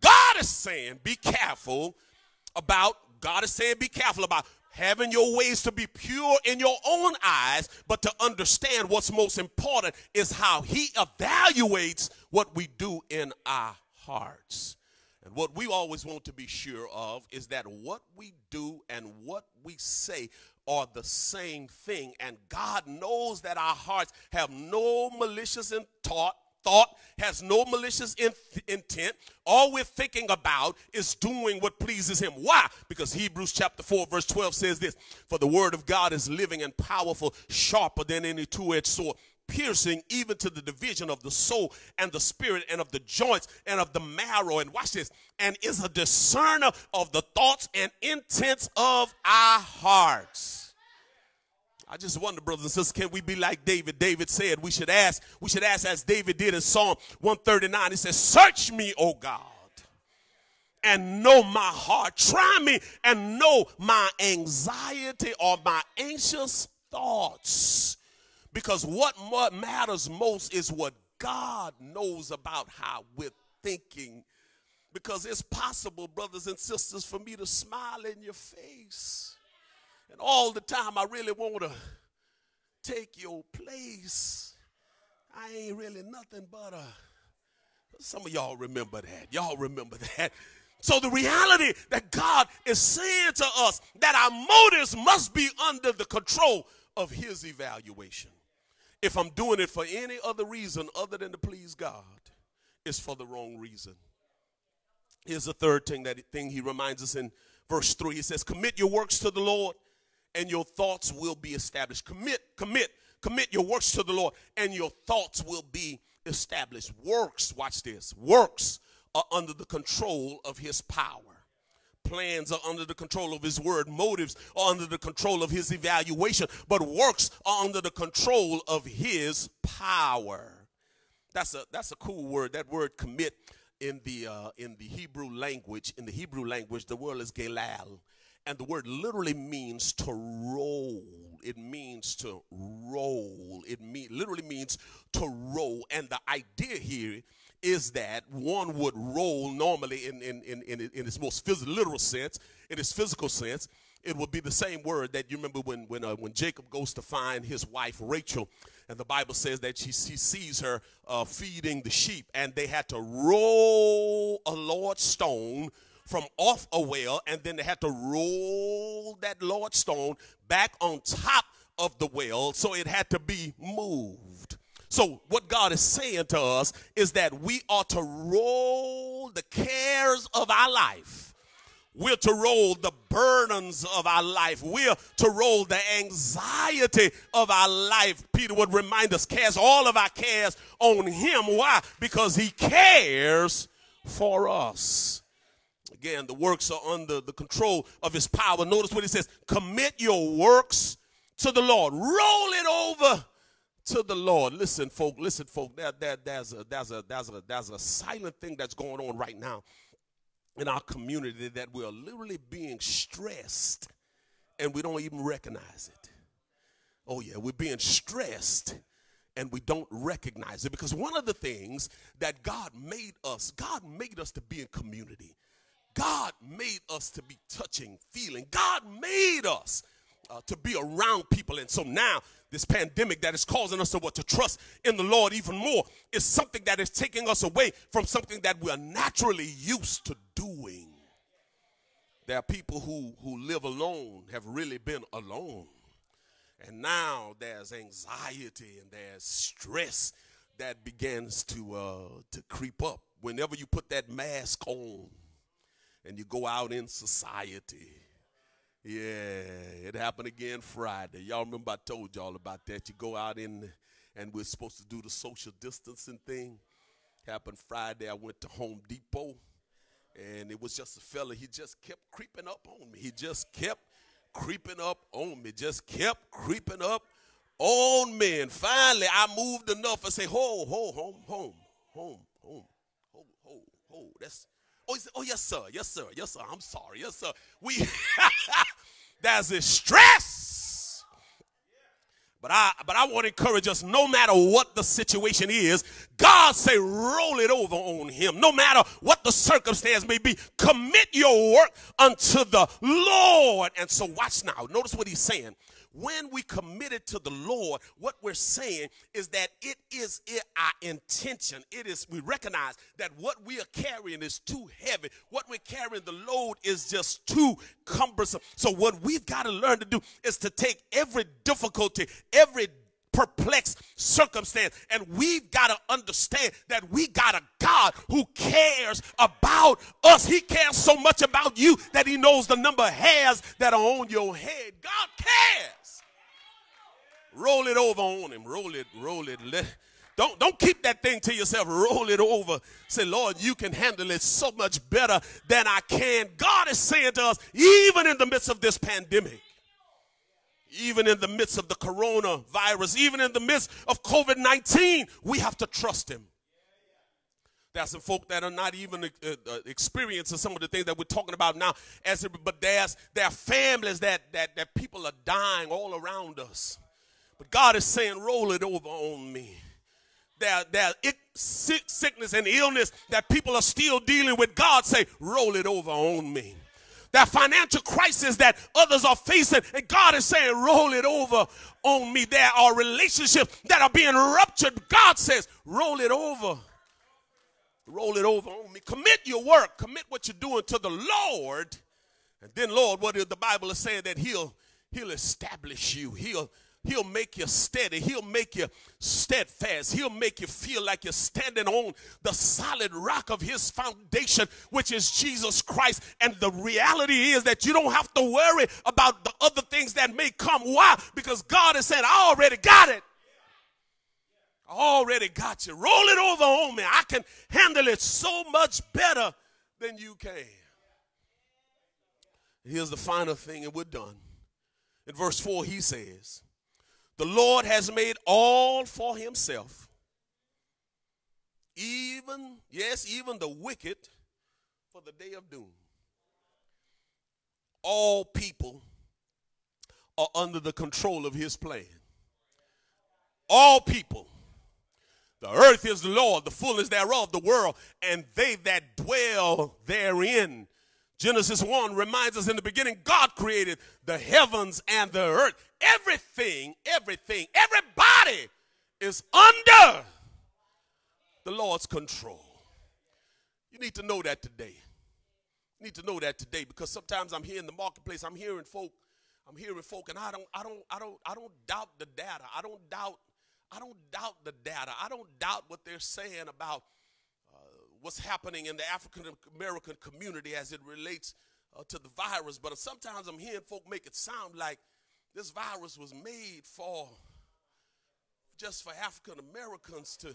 God is saying, be careful about, God is saying, be careful about having your ways to be pure in your own eyes, but to understand what's most important is how He evaluates what we do in our hearts. And what we always want to be sure of is that what we do and what we say are the same thing. And God knows that our hearts have no malicious in thought, thought has no malicious in- intent. All we're thinking about is doing what pleases him. Why? Because Hebrews chapter 4 verse 12 says this, for the word of God is living and powerful, sharper than any two-edged sword, piercing even to the division of the soul and the spirit and of the joints and of the marrow. And watch this, and is a discerner of the thoughts and intents of our hearts. I just wonder, brothers and sisters, can we be like David? David said we should ask, we should ask as David did in Psalm 139. He says, Search me, O God, and know my heart. Try me and know my anxiety or my anxious thoughts. Because what matters most is what God knows about how we're thinking. Because it's possible, brothers and sisters, for me to smile in your face. And all the time, I really want to take your place. I ain't really nothing but a. Some of y'all remember that. Y'all remember that. So the reality that God is saying to us that our motives must be under the control of his evaluation. If I'm doing it for any other reason other than to please God, it's for the wrong reason. Here's the third thing that thing he reminds us in verse 3. He says, Commit your works to the Lord, and your thoughts will be established. Commit, commit, commit your works to the Lord, and your thoughts will be established. Works, watch this, works are under the control of his power plans are under the control of his word. Motives are under the control of his evaluation. But works are under the control of his power. That's a that's a cool word. That word commit in the uh, in the Hebrew language, in the Hebrew language, the word is gelal. And the word literally means to roll. It means to roll. It mean, literally means to roll. And the idea here is that one would roll normally in, in, in, in, in its most physical, literal sense, in its physical sense, it would be the same word that you remember when, when, uh, when Jacob goes to find his wife Rachel, and the Bible says that she, he sees her uh, feeding the sheep, and they had to roll a large stone from off a well, and then they had to roll that large stone back on top of the well, so it had to be moved. So, what God is saying to us is that we are to roll the cares of our life. We're to roll the burdens of our life. We're to roll the anxiety of our life. Peter would remind us cast all of our cares on Him. Why? Because He cares for us. Again, the works are under the control of His power. Notice what He says commit your works to the Lord, roll it over to the Lord. Listen, folk, listen, folk, there, there, there's, a, there's, a, there's, a, there's a silent thing that's going on right now in our community that we're literally being stressed and we don't even recognize it. Oh, yeah, we're being stressed and we don't recognize it because one of the things that God made us, God made us to be in community. God made us to be touching, feeling. God made us uh, to be around people. And so now, this pandemic that is causing us to what to trust in the Lord even more is something that is taking us away from something that we are naturally used to doing. There are people who, who live alone, have really been alone. And now there's anxiety and there's stress that begins to, uh, to creep up. Whenever you put that mask on and you go out in society, yeah, it happened again Friday. Y'all remember I told y'all about that. You go out in, and we're supposed to do the social distancing thing. Happened Friday. I went to Home Depot, and it was just a fella. He just kept creeping up on me. He just kept creeping up on me. Just kept creeping up on me. And finally, I moved enough and say, "Ho, ho, home, home, home, home, ho, ho, ho." That's Oh, oh yes, sir. Yes, sir. Yes, sir. I'm sorry. Yes, sir. We there's this stress. But I but I want to encourage us no matter what the situation is, God say roll it over on him. No matter what the circumstance may be, commit your work unto the Lord. And so watch now. Notice what he's saying. When we commit it to the Lord, what we're saying is that it is our intention. It is we recognize that what we are carrying is too heavy. What we're carrying, the load is just too cumbersome. So what we've got to learn to do is to take every difficulty, every perplexed circumstance. And we've got to understand that we got a God who cares about us. He cares so much about you that he knows the number of hairs that are on your head. God cares. Roll it over on him. Roll it, roll it. Let, don't, don't keep that thing to yourself. Roll it over. Say, Lord, you can handle it so much better than I can. God is saying to us, even in the midst of this pandemic, even in the midst of the coronavirus, even in the midst of COVID 19, we have to trust Him. There's some folk that are not even uh, uh, experiencing some of the things that we're talking about now. As but there's there are families that, that that people are dying all around us. But God is saying, roll it over on me. There, there sick, sickness and illness that people are still dealing with. God say, roll it over on me that financial crisis that others are facing. And God is saying, roll it over on me. There are relationships that are being ruptured. God says, roll it over. Roll it over on me. Commit your work. Commit what you're doing to the Lord. And then, Lord, what the Bible is saying that He'll He'll establish you. He'll He'll make you steady. He'll make you steadfast. He'll make you feel like you're standing on the solid rock of his foundation, which is Jesus Christ. And the reality is that you don't have to worry about the other things that may come. Why? Because God has said, I already got it. I already got you. Roll it over on me. I can handle it so much better than you can. Here's the final thing, and we're done. In verse 4, he says, the Lord has made all for himself. Even, yes, even the wicked for the day of doom. All people are under the control of his plan. All people. The earth is the Lord, the fullness thereof, the world, and they that dwell therein. Genesis 1 reminds us in the beginning, God created the heavens and the earth. Everything, everything, everybody is under the Lord's control. You need to know that today. You need to know that today because sometimes I'm here in the marketplace, I'm hearing folk, I'm hearing folk, and I don't, I don't, I don't, I don't doubt the data. I don't doubt, I don't doubt the data. I don't doubt what they're saying about what's happening in the African American community as it relates uh, to the virus. But sometimes I'm hearing folk make it sound like this virus was made for just for African Americans to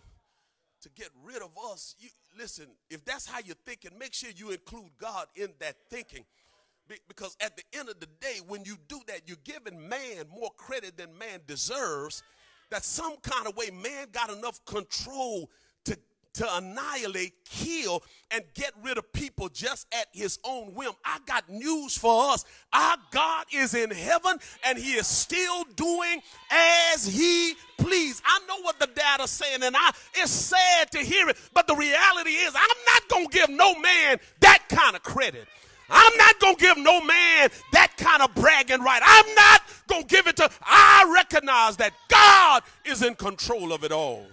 to get rid of us. You, listen, if that's how you're thinking, make sure you include God in that thinking. Be, because at the end of the day, when you do that, you're giving man more credit than man deserves. That some kind of way man got enough control to annihilate, kill, and get rid of people just at his own whim. I got news for us. Our God is in heaven and he is still doing as he please. I know what the data's saying, and I it's sad to hear it, but the reality is I'm not gonna give no man that kind of credit. I'm not going to give no man that kind of bragging right. I'm not going to give it to, I recognize that God is in control of it all.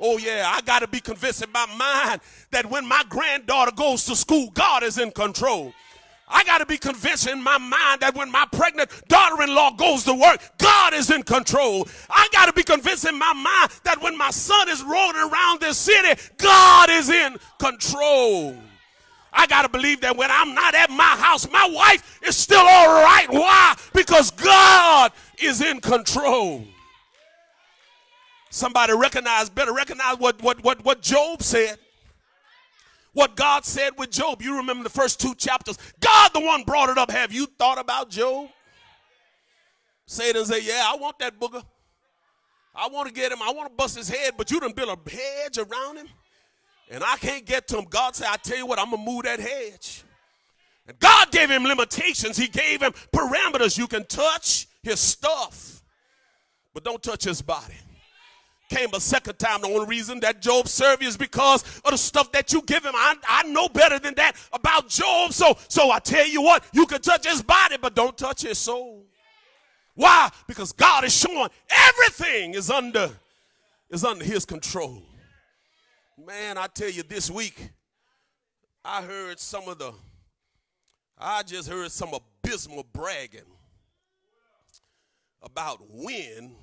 Oh, yeah, I got to be convinced in my mind that when my granddaughter goes to school, God is in control. I got to be convinced in my mind that when my pregnant daughter in law goes to work, God is in control. I got to be convinced in my mind that when my son is rolling around this city, God is in control. I got to believe that when I'm not at my house, my wife is still all right. Why? Because God is in control. Somebody recognize, better recognize what, what, what, what Job said. What God said with Job. You remember the first two chapters. God, the one brought it up. Have you thought about Job? Satan say, Yeah, I want that booger. I want to get him. I want to bust his head, but you done build a hedge around him. And I can't get to him. God said, I tell you what, I'm going to move that hedge. And God gave him limitations. He gave him parameters. You can touch his stuff, but don't touch his body came a second time. The only reason that Job served you is because of the stuff that you give him. I, I know better than that about Job. So, so I tell you what, you can touch his body, but don't touch his soul. Why? Because God is showing everything is under is under his control. Man, I tell you this week I heard some of the I just heard some abysmal bragging about when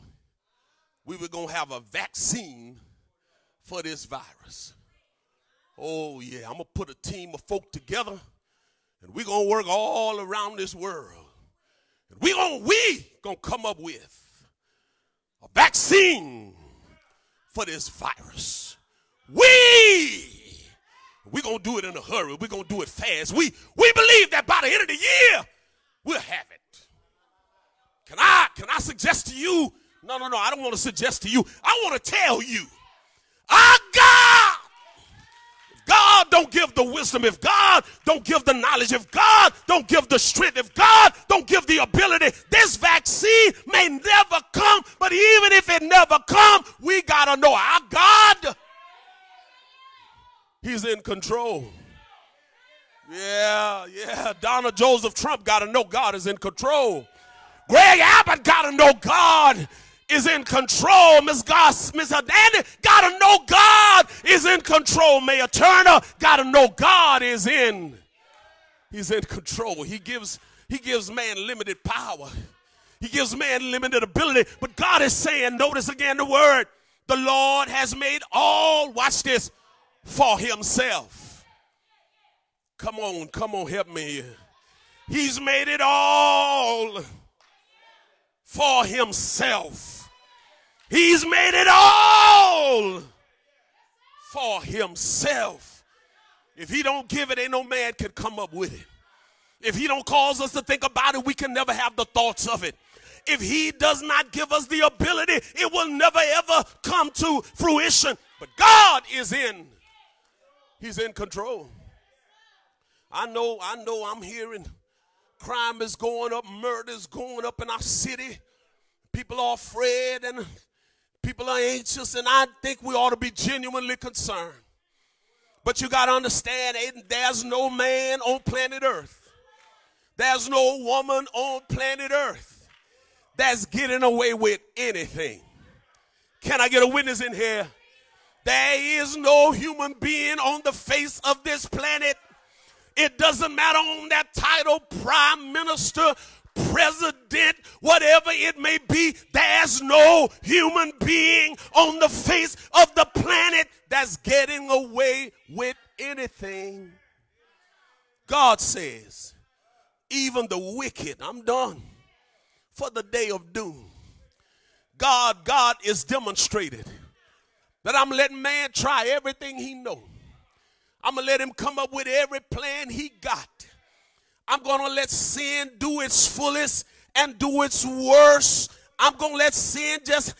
we were going to have a vaccine for this virus. Oh, yeah, I'm going to put a team of folk together and we're going to work all around this world. And we going we to come up with a vaccine for this virus. We we're to do it in a hurry. We're to do it fast. We, we believe that by the end of the year, we'll have it. Can I, can I suggest to you? No, no, no. I don't want to suggest to you. I want to tell you. Our God God don't give the wisdom, if God don't give the knowledge, if God don't give the strength, if God don't give the ability, this vaccine may never come. But even if it never come, we got to know our God He's in control. Yeah, yeah. Donald Joseph Trump got to know God is in control. Greg Abbott got to know God is in control. Miss Goss, Miss Danny got to know God is in control. Mayor Turner got to know God is in. He's in control. He gives he gives man limited power. He gives man limited ability. But God is saying, notice again the word, the Lord has made all, watch this, for himself. Come on, come on, help me. He's made it all for himself. He's made it all for himself. If he don't give it, ain't no man can come up with it. If he don't cause us to think about it, we can never have the thoughts of it. If he does not give us the ability, it will never ever come to fruition. But God is in He's in control. I know, I know I'm hearing crime is going up, murder is going up in our city. People are afraid and people are anxious, and I think we ought to be genuinely concerned. But you got to understand, there's no man on planet Earth, there's no woman on planet Earth that's getting away with anything. Can I get a witness in here? There is no human being on the face of this planet. It doesn't matter on that title, prime minister, president, whatever it may be, there's no human being on the face of the planet that's getting away with anything. God says, even the wicked, I'm done for the day of doom. God, God is demonstrated that I'm letting man try everything he know. I'm going to let him come up with every plan he got. I'm going to let sin do its fullest and do its worst. I'm going to let sin just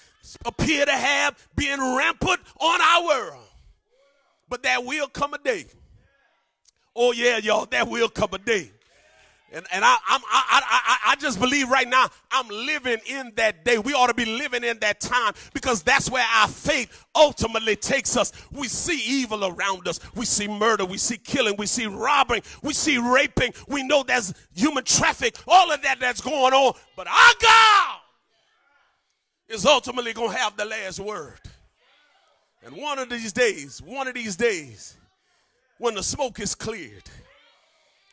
appear to have been rampant on our world. But there will come a day. Oh, yeah, y'all, there will come a day and, and I, I'm, I, I, I just believe right now I'm living in that day. We ought to be living in that time because that's where our faith ultimately takes us. We see evil around us. We see murder. We see killing. We see robbing. We see raping. We know there's human traffic, all of that that's going on. But our God is ultimately going to have the last word. And one of these days, one of these days, when the smoke is cleared,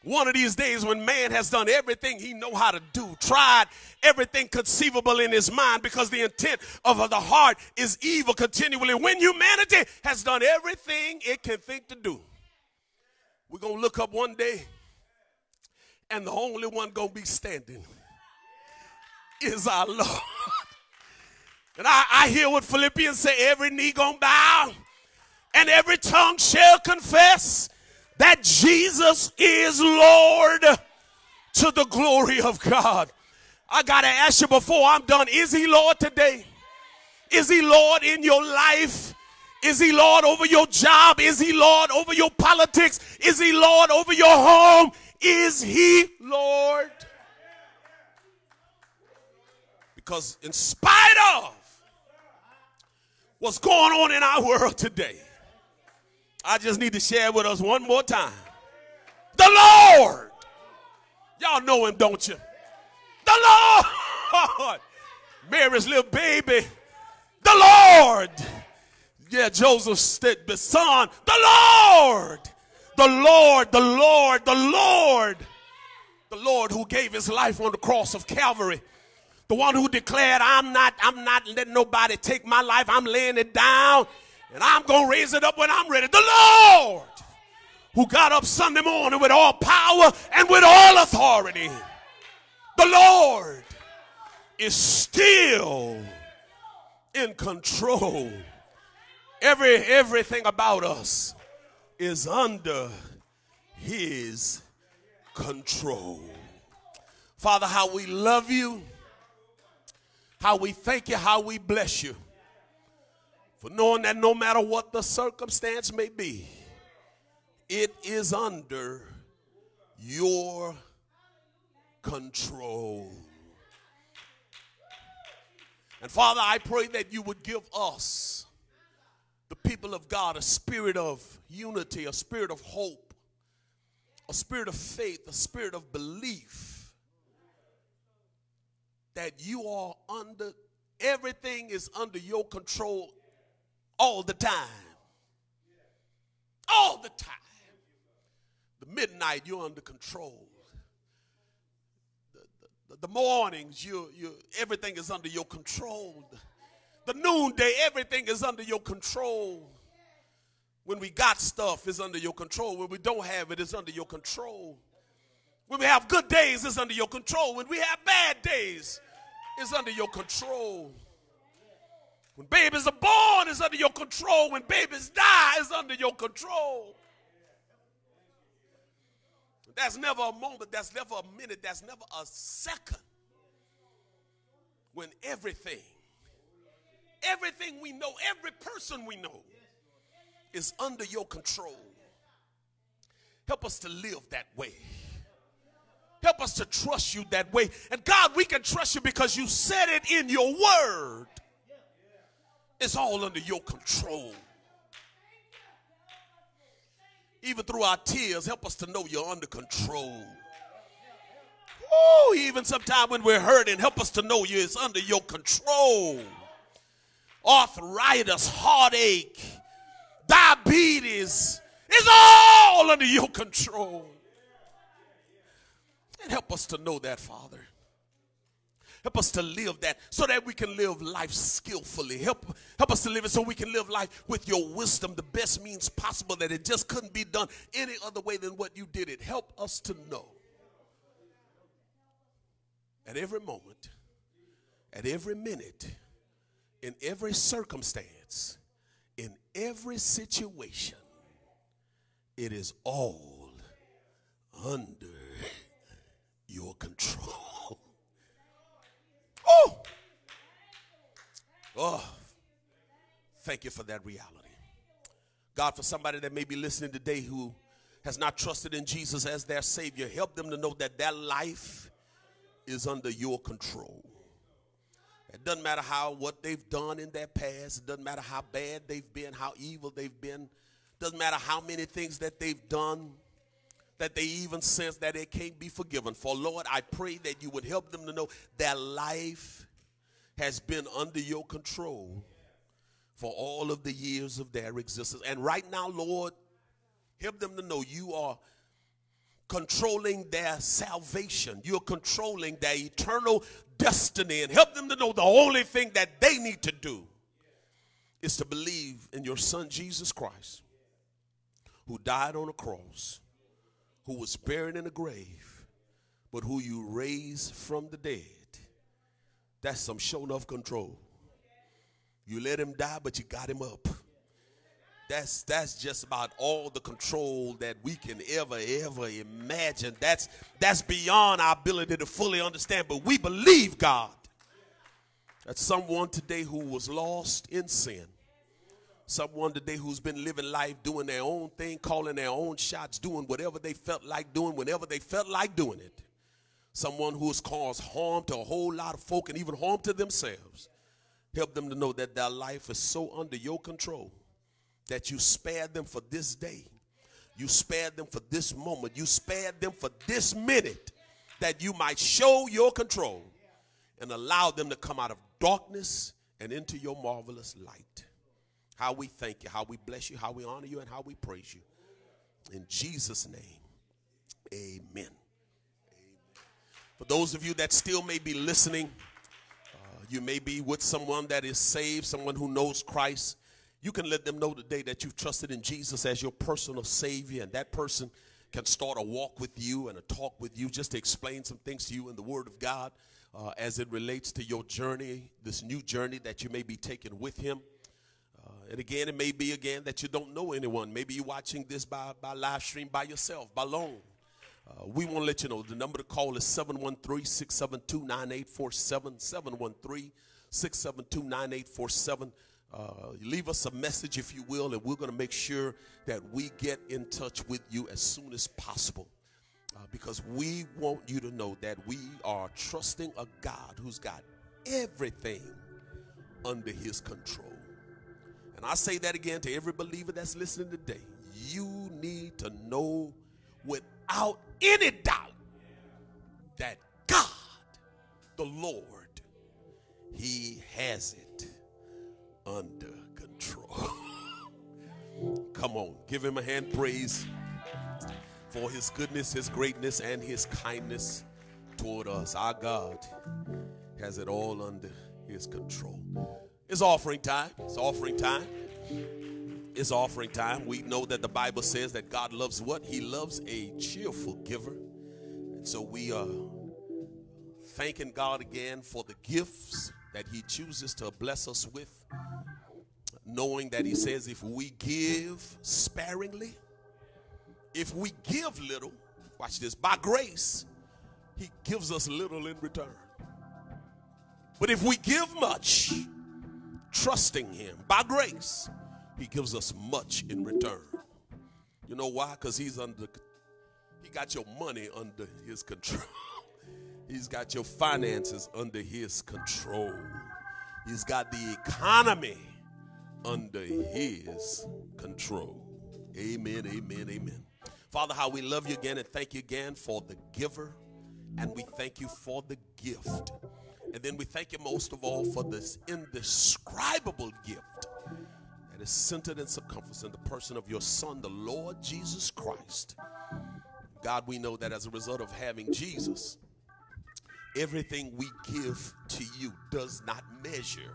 one of these days when man has done everything he know how to do, tried everything conceivable in his mind because the intent of the heart is evil continually. When humanity has done everything it can think to do, we're going to look up one day and the only one going to be standing is our Lord. And I, I hear what Philippians say, every knee going to bow and every tongue shall confess that Jesus is Lord to the glory of God. I got to ask you before I'm done is he Lord today? Is he Lord in your life? Is he Lord over your job? Is he Lord over your politics? Is he Lord over your home? Is he Lord? Because in spite of what's going on in our world today, I just need to share with us one more time. The Lord. Y'all know him, don't you? The Lord. Mary's little baby. The Lord. Yeah, Joseph said, the son. The Lord. The Lord, the Lord, the Lord. The Lord who gave his life on the cross of Calvary. The one who declared, I'm not, I'm not letting nobody take my life. I'm laying it down and I'm going to raise it up when I'm ready. The Lord who got up Sunday morning with all power and with all authority. The Lord is still in control. Every everything about us is under his control. Father, how we love you, how we thank you, how we bless you for knowing that no matter what the circumstance may be, it is under your control. And Father, I pray that you would give us, the people of God, a spirit of unity, a spirit of hope, a spirit of faith, a spirit of belief that you are under, everything is under your control all the time. All the time. The midnight, you're under control. The, the, the mornings, you, you, everything is under your control. The, noonday, everything is under your control. When we got stuff, it's under your control. When we don't have it, it's under your control. When we have good days, it's under your control. When we have bad days, it's under your control. When babies are born, it's under your control. When babies die, it's under your control. That's never a moment, that's never a minute, that's never a second when everything, everything we know, every person we know is under your control. Help us to live that way. Help us to trust you that way. And God, we can trust you because you said it in your word. It's all under your control. Even through our tears, help us to know you're under control. Ooh, even sometimes when we're hurting, help us to know you it's under your control. Arthritis, heartache, diabetes, it's all under your control. And help us to know that, Father. Help us to live that so that we can live life skillfully. Help, help us to live it so we can live life with your wisdom, the best means possible, that it just couldn't be done any other way than what you did it. Help us to know at every moment, at every minute, in every circumstance, in every situation, it is all under your control. Oh, oh, thank you for that reality. God, for somebody that may be listening today who has not trusted in Jesus as their Savior, help them to know that their life is under your control. It doesn't matter how what they've done in their past, it doesn't matter how bad they've been, how evil they've been, doesn't matter how many things that they've done that they even sense that it can't be forgiven. For Lord, I pray that you would help them to know that life has been under your control for all of the years of their existence. And right now, Lord, help them to know you are controlling their salvation. You're controlling their eternal destiny and help them to know the only thing that they need to do is to believe in your son Jesus Christ who died on a cross who was buried in a grave, but who you raised from the dead. That's some show enough control. You let him die, but you got him up. That's that's just about all the control that we can ever ever imagine. That's that's beyond our ability to fully understand. But we believe God. That someone today who was lost in sin Someone today who's been living life doing their own thing, calling their own shots, doing whatever they felt like doing, whenever they felt like doing it. Someone who has caused harm to a whole lot of folk and even harm to themselves. Help them to know that their life is so under your control that you spared them for this day. You spared them for this moment. You spared them for this minute that you might show your control and allow them to come out of darkness and into your marvelous light. How we thank you, how we bless you, how we honor you, and how we praise you. In Jesus' name, amen. For those of you that still may be listening, uh, you may be with someone that is saved, someone who knows Christ. You can let them know today that you've trusted in Jesus as your personal Savior, and that person can start a walk with you and a talk with you just to explain some things to you in the Word of God uh, as it relates to your journey, this new journey that you may be taking with Him. And again, it may be again that you don't know anyone. Maybe you're watching this by, by live stream by yourself, by alone. Uh, we want to let you know the number to call is 713 672 9847. 713 672 9847. Uh, leave us a message, if you will, and we're going to make sure that we get in touch with you as soon as possible. Uh, because we want you to know that we are trusting a God who's got everything under his control. And I say that again to every believer that's listening today. You need to know without any doubt that God, the Lord, He has it under control. Come on, give Him a hand praise for His goodness, His greatness, and His kindness toward us. Our God has it all under His control. It's offering time. It's offering time. It's offering time. We know that the Bible says that God loves what? He loves a cheerful giver. And so we are thanking God again for the gifts that He chooses to bless us with, knowing that He says if we give sparingly, if we give little, watch this, by grace, He gives us little in return. But if we give much, trusting Him by grace, he gives us much in return. You know why? Because he's under, he got your money under his control. he's got your finances under his control. He's got the economy under his control. Amen, amen, amen. Father, how we love you again and thank you again for the giver, and we thank you for the gift. And then we thank you most of all for this indescribable gift that is centered in circumference in the person of your Son, the Lord Jesus Christ. God, we know that as a result of having Jesus, everything we give to you does not measure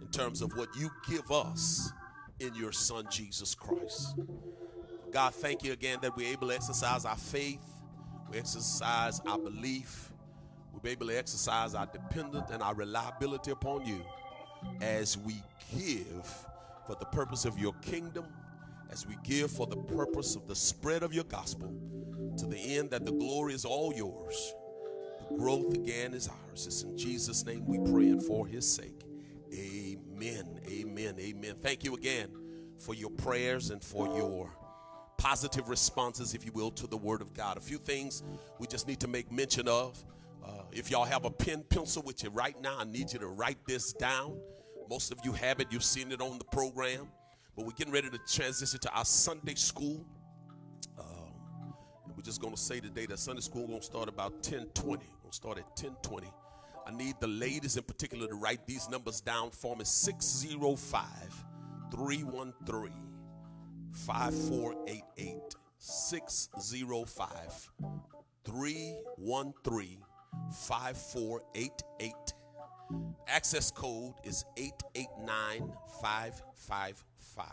in terms of what you give us in your Son, Jesus Christ. God, thank you again that we're able to exercise our faith, we exercise our belief, we're able to exercise our dependence and our reliability upon you as we give for the purpose of your kingdom, as we give for the purpose of the spread of your gospel, to the end that the glory is all yours. The growth again is ours. It's in Jesus' name we pray and for his sake. Amen. Amen. Amen. Thank you again for your prayers and for your positive responses, if you will, to the word of God. A few things we just need to make mention of. Uh, if y'all have a pen, pencil with you right now, I need you to write this down. Most of you have it, you've seen it on the program. But we're getting ready to transition to our Sunday school. Um, we're just going to say today that Sunday school going to start about 1020. We're going to start at 1020. I need the ladies in particular to write these numbers down for me 605 313 5488. 605 313 5488. Access code is 889555.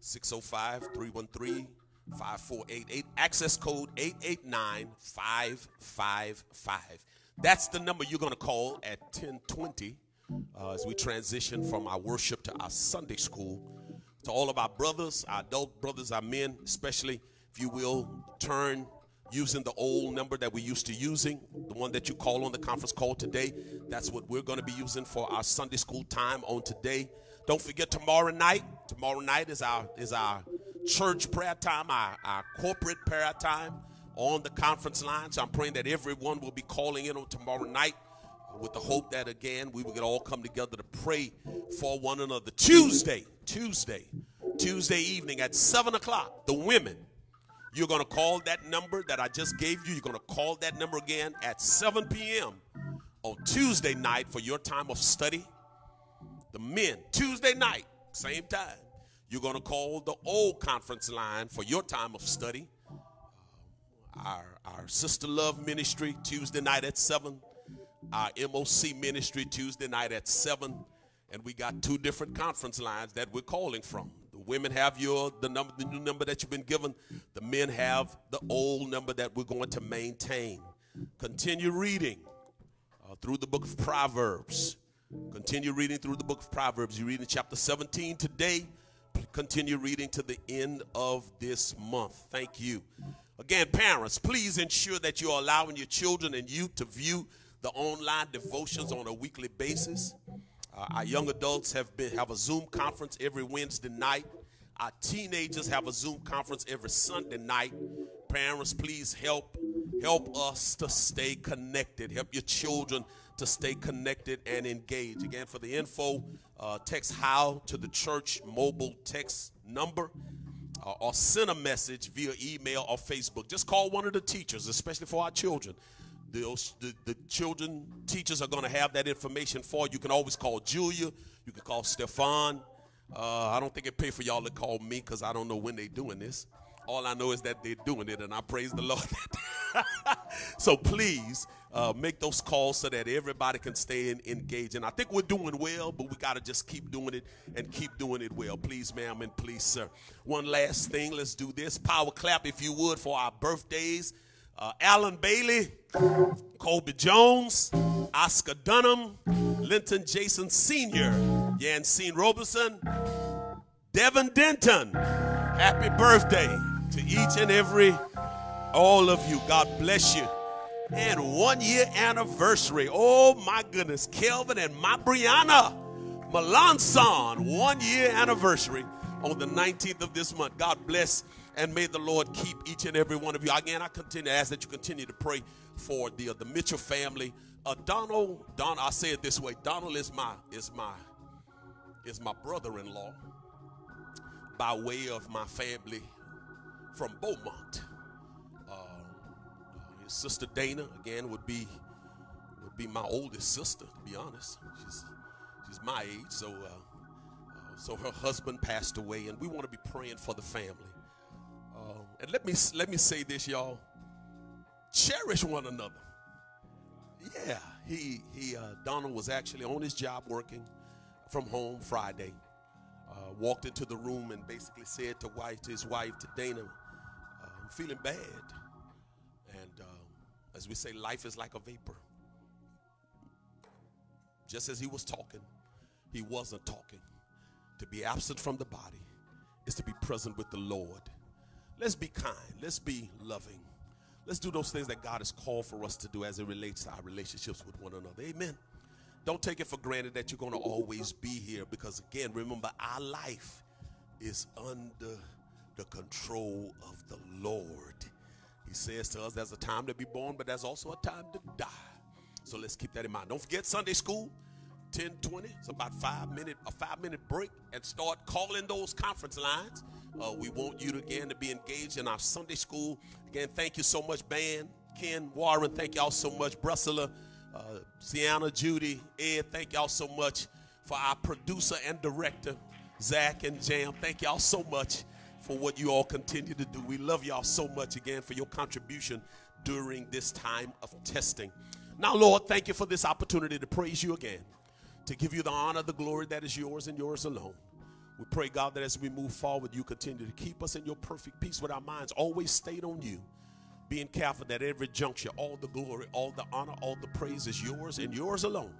605 313 5488. Access code 889555. That's the number you're going to call at 1020 uh, as we transition from our worship to our Sunday school. To all of our brothers, our adult brothers, our men, especially, if you will, turn using the old number that we used to using, the one that you call on the conference call today. That's what we're going to be using for our Sunday school time on today. Don't forget tomorrow night. Tomorrow night is our is our church prayer time, our, our corporate prayer time on the conference line. So I'm praying that everyone will be calling in on tomorrow night with the hope that again we will get all come together to pray for one another. Tuesday, Tuesday, Tuesday evening at seven o'clock, the women you're going to call that number that I just gave you. You're going to call that number again at 7 p.m. on Tuesday night for your time of study. The men, Tuesday night, same time. You're going to call the old conference line for your time of study. Uh, our, our Sister Love Ministry, Tuesday night at 7. Our MOC Ministry, Tuesday night at 7. And we got two different conference lines that we're calling from. Women have your the number, the new number that you've been given. The men have the old number that we're going to maintain. Continue reading uh, through the book of Proverbs. Continue reading through the book of Proverbs. You read in chapter 17 today. Continue reading to the end of this month. Thank you. Again, parents, please ensure that you're allowing your children and youth to view the online devotions on a weekly basis. Uh, our young adults have been have a Zoom conference every Wednesday night. Our teenagers have a Zoom conference every Sunday night. Parents, please help help us to stay connected. Help your children to stay connected and engaged. Again, for the info, uh, text how to the church mobile text number. Uh, or send a message via email or Facebook. Just call one of the teachers, especially for our children. The, the, the children teachers are going to have that information for you. You can always call Julia. You can call Stefan. Uh, I don't think it pay for y'all to call me because I don't know when they're doing this. All I know is that they're doing it, and I praise the Lord. so please uh, make those calls so that everybody can stay in, engaged. And I think we're doing well, but we got to just keep doing it and keep doing it well. Please, ma'am, and please, sir. One last thing. Let's do this. Power clap, if you would, for our birthdays. Uh, Alan Bailey, Colby Jones, Oscar Dunham, Linton Jason Sr., Yancine Roberson, Devin Denton. Happy birthday to each and every all of you. God bless you. And one year anniversary. Oh my goodness. Kelvin and my Brianna Melanson. One year anniversary on the 19th of this month. God bless and may the Lord keep each and every one of you. Again, I continue to ask that you continue to pray for the, uh, the Mitchell family. Uh, Donald, Don, I say it this way. Donald is my is my is my brother-in-law by way of my family from Beaumont. Uh, his sister Dana again would be would be my oldest sister. To be honest, she's she's my age. So uh, uh, so her husband passed away, and we want to be praying for the family. And let me let me say this, y'all. Cherish one another. Yeah, he he uh, Donald was actually on his job working from home Friday. Uh, walked into the room and basically said to wife to his wife to Dana, uh, "I'm feeling bad." And uh, as we say, life is like a vapor. Just as he was talking, he wasn't talking. To be absent from the body is to be present with the Lord. Let's be kind. Let's be loving. Let's do those things that God has called for us to do as it relates to our relationships with one another. Amen. Don't take it for granted that you're going to always be here because, again, remember, our life is under the control of the Lord. He says to us, there's a time to be born, but there's also a time to die. So let's keep that in mind. Don't forget Sunday school, 10 20. It's about five minute, a five minute break, and start calling those conference lines. Uh, we want you to, again to be engaged in our Sunday school. Again, thank you so much, band. Ken, Warren, thank y'all so much. Brussela, uh, Sienna, Judy, Ed, thank y'all so much. For our producer and director, Zach and Jam, thank y'all so much for what you all continue to do. We love y'all so much again for your contribution during this time of testing. Now, Lord, thank you for this opportunity to praise you again, to give you the honor, the glory that is yours and yours alone. We pray, God, that as we move forward, you continue to keep us in your perfect peace with our minds always stayed on you. Being careful that every juncture, all the glory, all the honor, all the praise is yours and yours alone.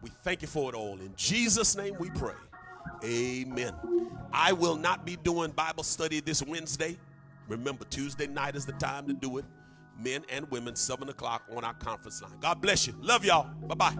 We thank you for it all. In Jesus' name we pray. Amen. I will not be doing Bible study this Wednesday. Remember, Tuesday night is the time to do it. Men and women, 7 o'clock on our conference line. God bless you. Love y'all. Bye bye.